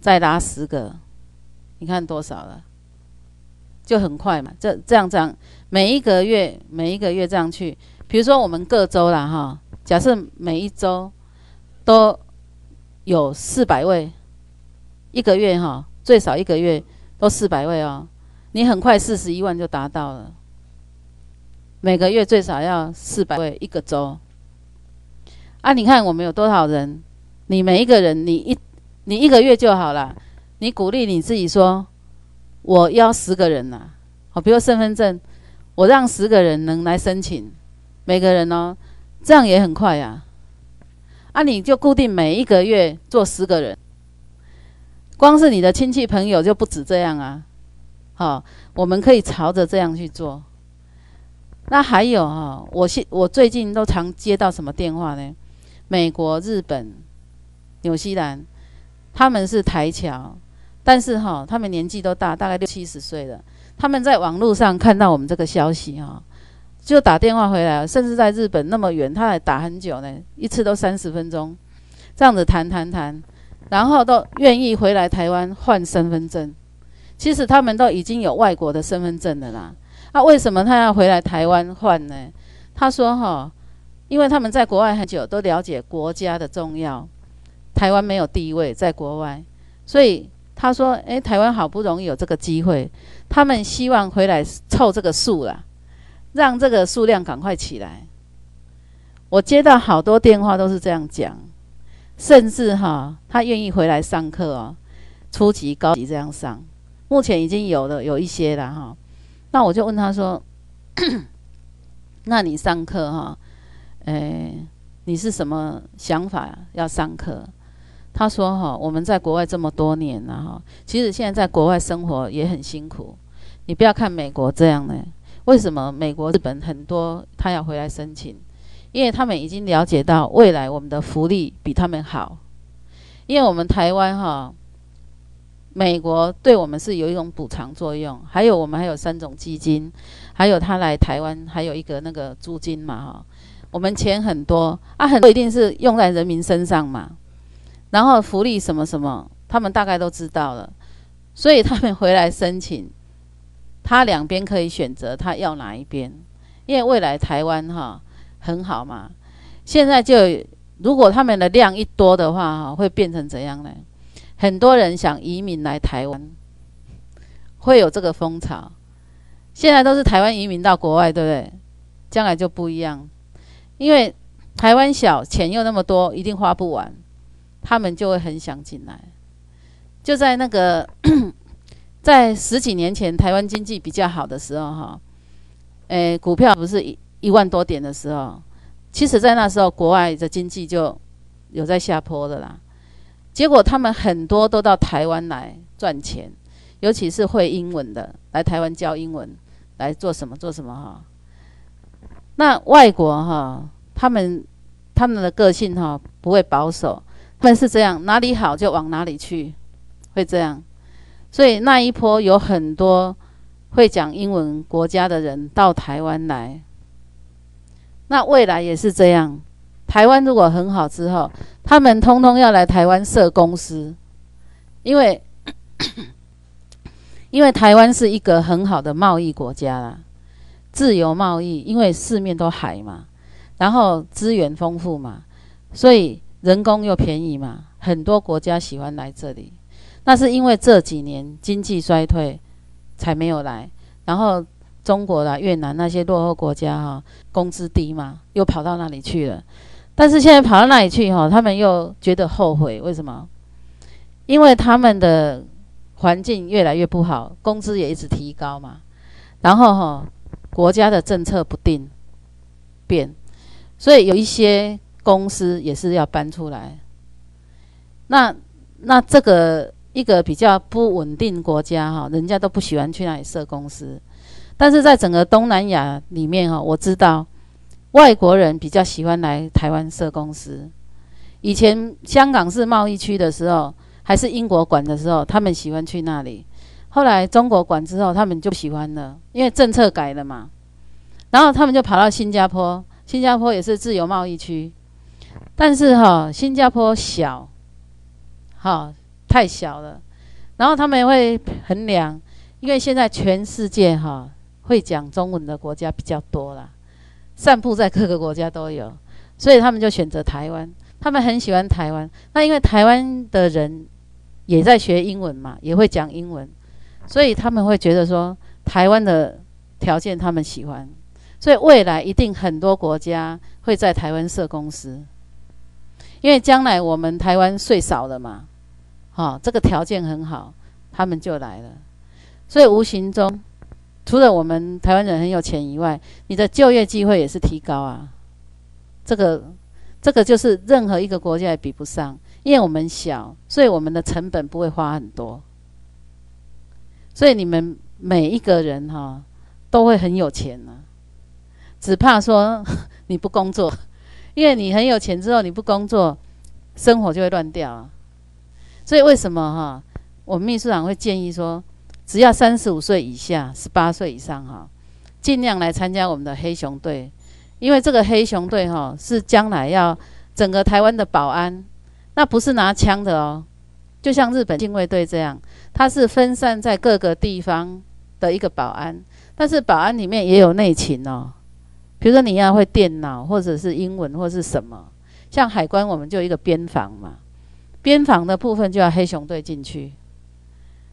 再拉十个，你看多少了？就很快嘛。这这样这样，每一个月每一个月这样去，比如说我们各州啦哈，假设每一周都有四百位，一个月哈，最少一个月都四百位哦。你很快四十一万就达到了，每个月最少要四百位一个周。啊，你看我们有多少人？你每一个人，你一你一个月就好了。你鼓励你自己说，我要十个人呐。好，比如身份证，我让十个人能来申请，每个人哦，这样也很快呀。啊，你就固定每一个月做十个人，光是你的亲戚朋友就不止这样啊。好，我们可以朝着这样去做。那还有哈，我现我最近都常接到什么电话呢？美国、日本、纽西兰，他们是台侨，但是哈，他们年纪都大，大概六七十岁了。他们在网络上看到我们这个消息哈。就打电话回来甚至在日本那么远，他还打很久呢，一次都三十分钟，这样子谈谈谈，然后都愿意回来台湾换身份证。其实他们都已经有外国的身份证的啦，那为什么他要回来台湾换呢？他说哈，因为他们在国外很久，都了解国家的重要，台湾没有地位在国外，所以他说，诶，台湾好不容易有这个机会，他们希望回来凑这个数啦。让这个数量赶快起来。我接到好多电话都是这样讲，甚至哈，他愿意回来上课哦，初级、高级这样上。目前已经有了有一些了哈。那我就问他说：“那你上课哈，诶，你是什么想法要上课？”他说：“哈，我们在国外这么多年了哈，其实现在在国外生活也很辛苦。你不要看美国这样呢。”为什么美国、日本很多他要回来申请？因为他们已经了解到未来我们的福利比他们好。因为我们台湾哈，美国对我们是有一种补偿作用，还有我们还有三种基金，还有他来台湾还有一个那个租金嘛哈，我们钱很多啊，很多一定是用在人民身上嘛。然后福利什么什么，他们大概都知道了，所以他们回来申请。他两边可以选择，他要哪一边？因为未来台湾哈很好嘛。现在就如果他们的量一多的话哈，会变成怎样呢？很多人想移民来台湾，会有这个风潮。现在都是台湾移民到国外，对不对？将来就不一样，因为台湾小，钱又那么多，一定花不完，他们就会很想进来。就在那个。在十几年前，台湾经济比较好的时候，哈，诶，股票不是一一万多点的时候，其实，在那时候，国外的经济就有在下坡的啦。结果，他们很多都到台湾来赚钱，尤其是会英文的，来台湾教英文，来做什么做什么哈。那外国哈，他们他们的个性哈不会保守，他们是这样，哪里好就往哪里去，会这样。所以那一波有很多会讲英文国家的人到台湾来，那未来也是这样。台湾如果很好之后，他们通通要来台湾设公司，因为 因为台湾是一个很好的贸易国家啦，自由贸易，因为四面都海嘛，然后资源丰富嘛，所以人工又便宜嘛，很多国家喜欢来这里。那是因为这几年经济衰退，才没有来。然后中国啦、越南那些落后国家哈，工资低嘛，又跑到那里去了。但是现在跑到那里去哈，他们又觉得后悔。为什么？因为他们的环境越来越不好，工资也一直提高嘛。然后哈，国家的政策不定变，所以有一些公司也是要搬出来。那那这个。一个比较不稳定国家哈，人家都不喜欢去那里设公司。但是在整个东南亚里面哈，我知道外国人比较喜欢来台湾设公司。以前香港是贸易区的时候，还是英国管的时候，他们喜欢去那里。后来中国管之后，他们就不喜欢了，因为政策改了嘛。然后他们就跑到新加坡，新加坡也是自由贸易区，但是哈，新加坡小，哈。太小了，然后他们会衡量，因为现在全世界哈会讲中文的国家比较多啦，散布在各个国家都有，所以他们就选择台湾。他们很喜欢台湾。那因为台湾的人也在学英文嘛，也会讲英文，所以他们会觉得说台湾的条件他们喜欢，所以未来一定很多国家会在台湾设公司，因为将来我们台湾税少了嘛，好，这个条件很好，他们就来了。所以无形中，除了我们台湾人很有钱以外，你的就业机会也是提高啊。这个，这个就是任何一个国家也比不上，因为我们小，所以我们的成本不会花很多。所以你们每一个人哈都会很有钱呢，只怕说 你不工作，因为你很有钱之后你不工作，生活就会乱掉啊。所以为什么哈，我们秘书长会建议说？只要三十五岁以下、十八岁以上哈，尽量来参加我们的黑熊队，因为这个黑熊队哈是将来要整个台湾的保安，那不是拿枪的哦，就像日本禁卫队这样，它是分散在各个地方的一个保安，但是保安里面也有内勤哦，比如说你要会电脑或者是英文或是什么，像海关我们就一个边防嘛，边防的部分就要黑熊队进去。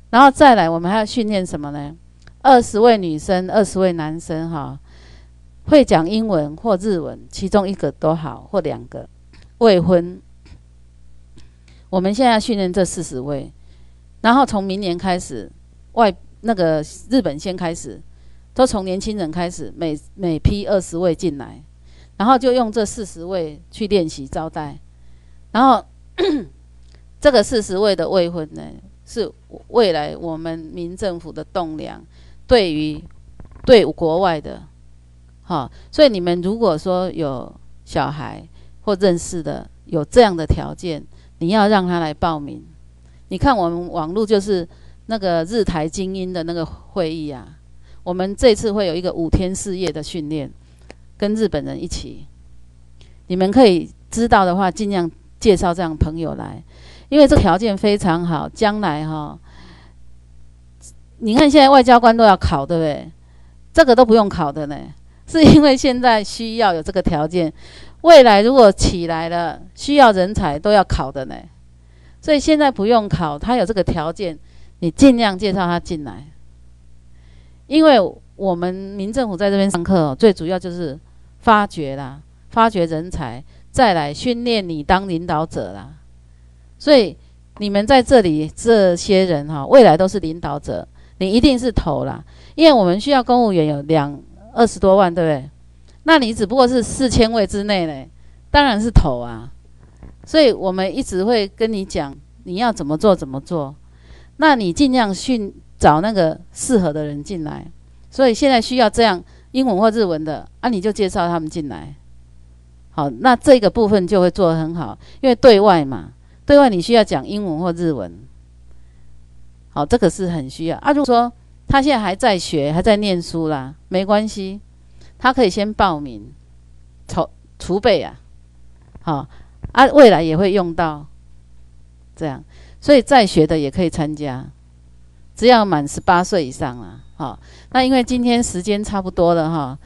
然后再来，我们还要训练什么呢？二十位女生，二十位男生，哈，会讲英文或日文，其中一个都好，或两个未婚。我们现在训练这四十位，然后从明年开始，外那个日本先开始，都从年轻人开始，每每批二十位进来，然后就用这四十位去练习招待，然后 这个四十位的未婚呢？是未来我们民政府的栋梁，对于对国外的，好，所以你们如果说有小孩或认识的有这样的条件，你要让他来报名。你看我们网络就是那个日台精英的那个会议啊，我们这次会有一个五天四夜的训练，跟日本人一起，你们可以知道的话，尽量介绍这样朋友来。因为这条件非常好，将来哈，你看现在外交官都要考，对不对？这个都不用考的呢，是因为现在需要有这个条件。未来如果起来了，需要人才都要考的呢，所以现在不用考，他有这个条件，你尽量介绍他进来。因为我们民政府在这边上课，最主要就是发掘啦，发掘人才，再来训练你当领导者啦。所以你们在这里这些人哈，未来都是领导者，你一定是投啦，因为我们需要公务员有两二十多万，对不对？那你只不过是四千位之内呢，当然是投啊。所以我们一直会跟你讲，你要怎么做怎么做，那你尽量训找那个适合的人进来。所以现在需要这样英文或日文的啊，你就介绍他们进来。好，那这个部分就会做得很好，因为对外嘛。对外你需要讲英文或日文，好，这个是很需要啊。如果说他现在还在学，还在念书啦，没关系，他可以先报名筹储备啊，好啊，未来也会用到这样，所以在学的也可以参加，只要满十八岁以上了，好。那因为今天时间差不多了哈，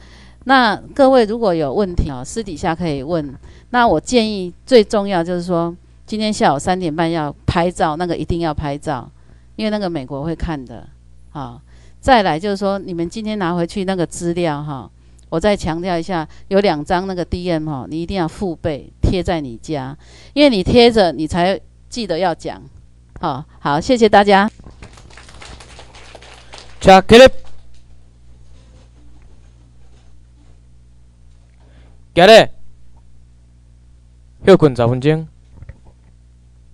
那各位如果有问题啊，私底下可以问。那我建议最重要就是说。今天下午三点半要拍照，那个一定要拍照，因为那个美国会看的。好，再来就是说，你们今天拿回去那个资料哈，我再强调一下，有两张那个 DM 哈，你一定要复备贴在你家，因为你贴着你才记得要讲。好，好，谢谢大家。加起来，加嘞，休困十分钟。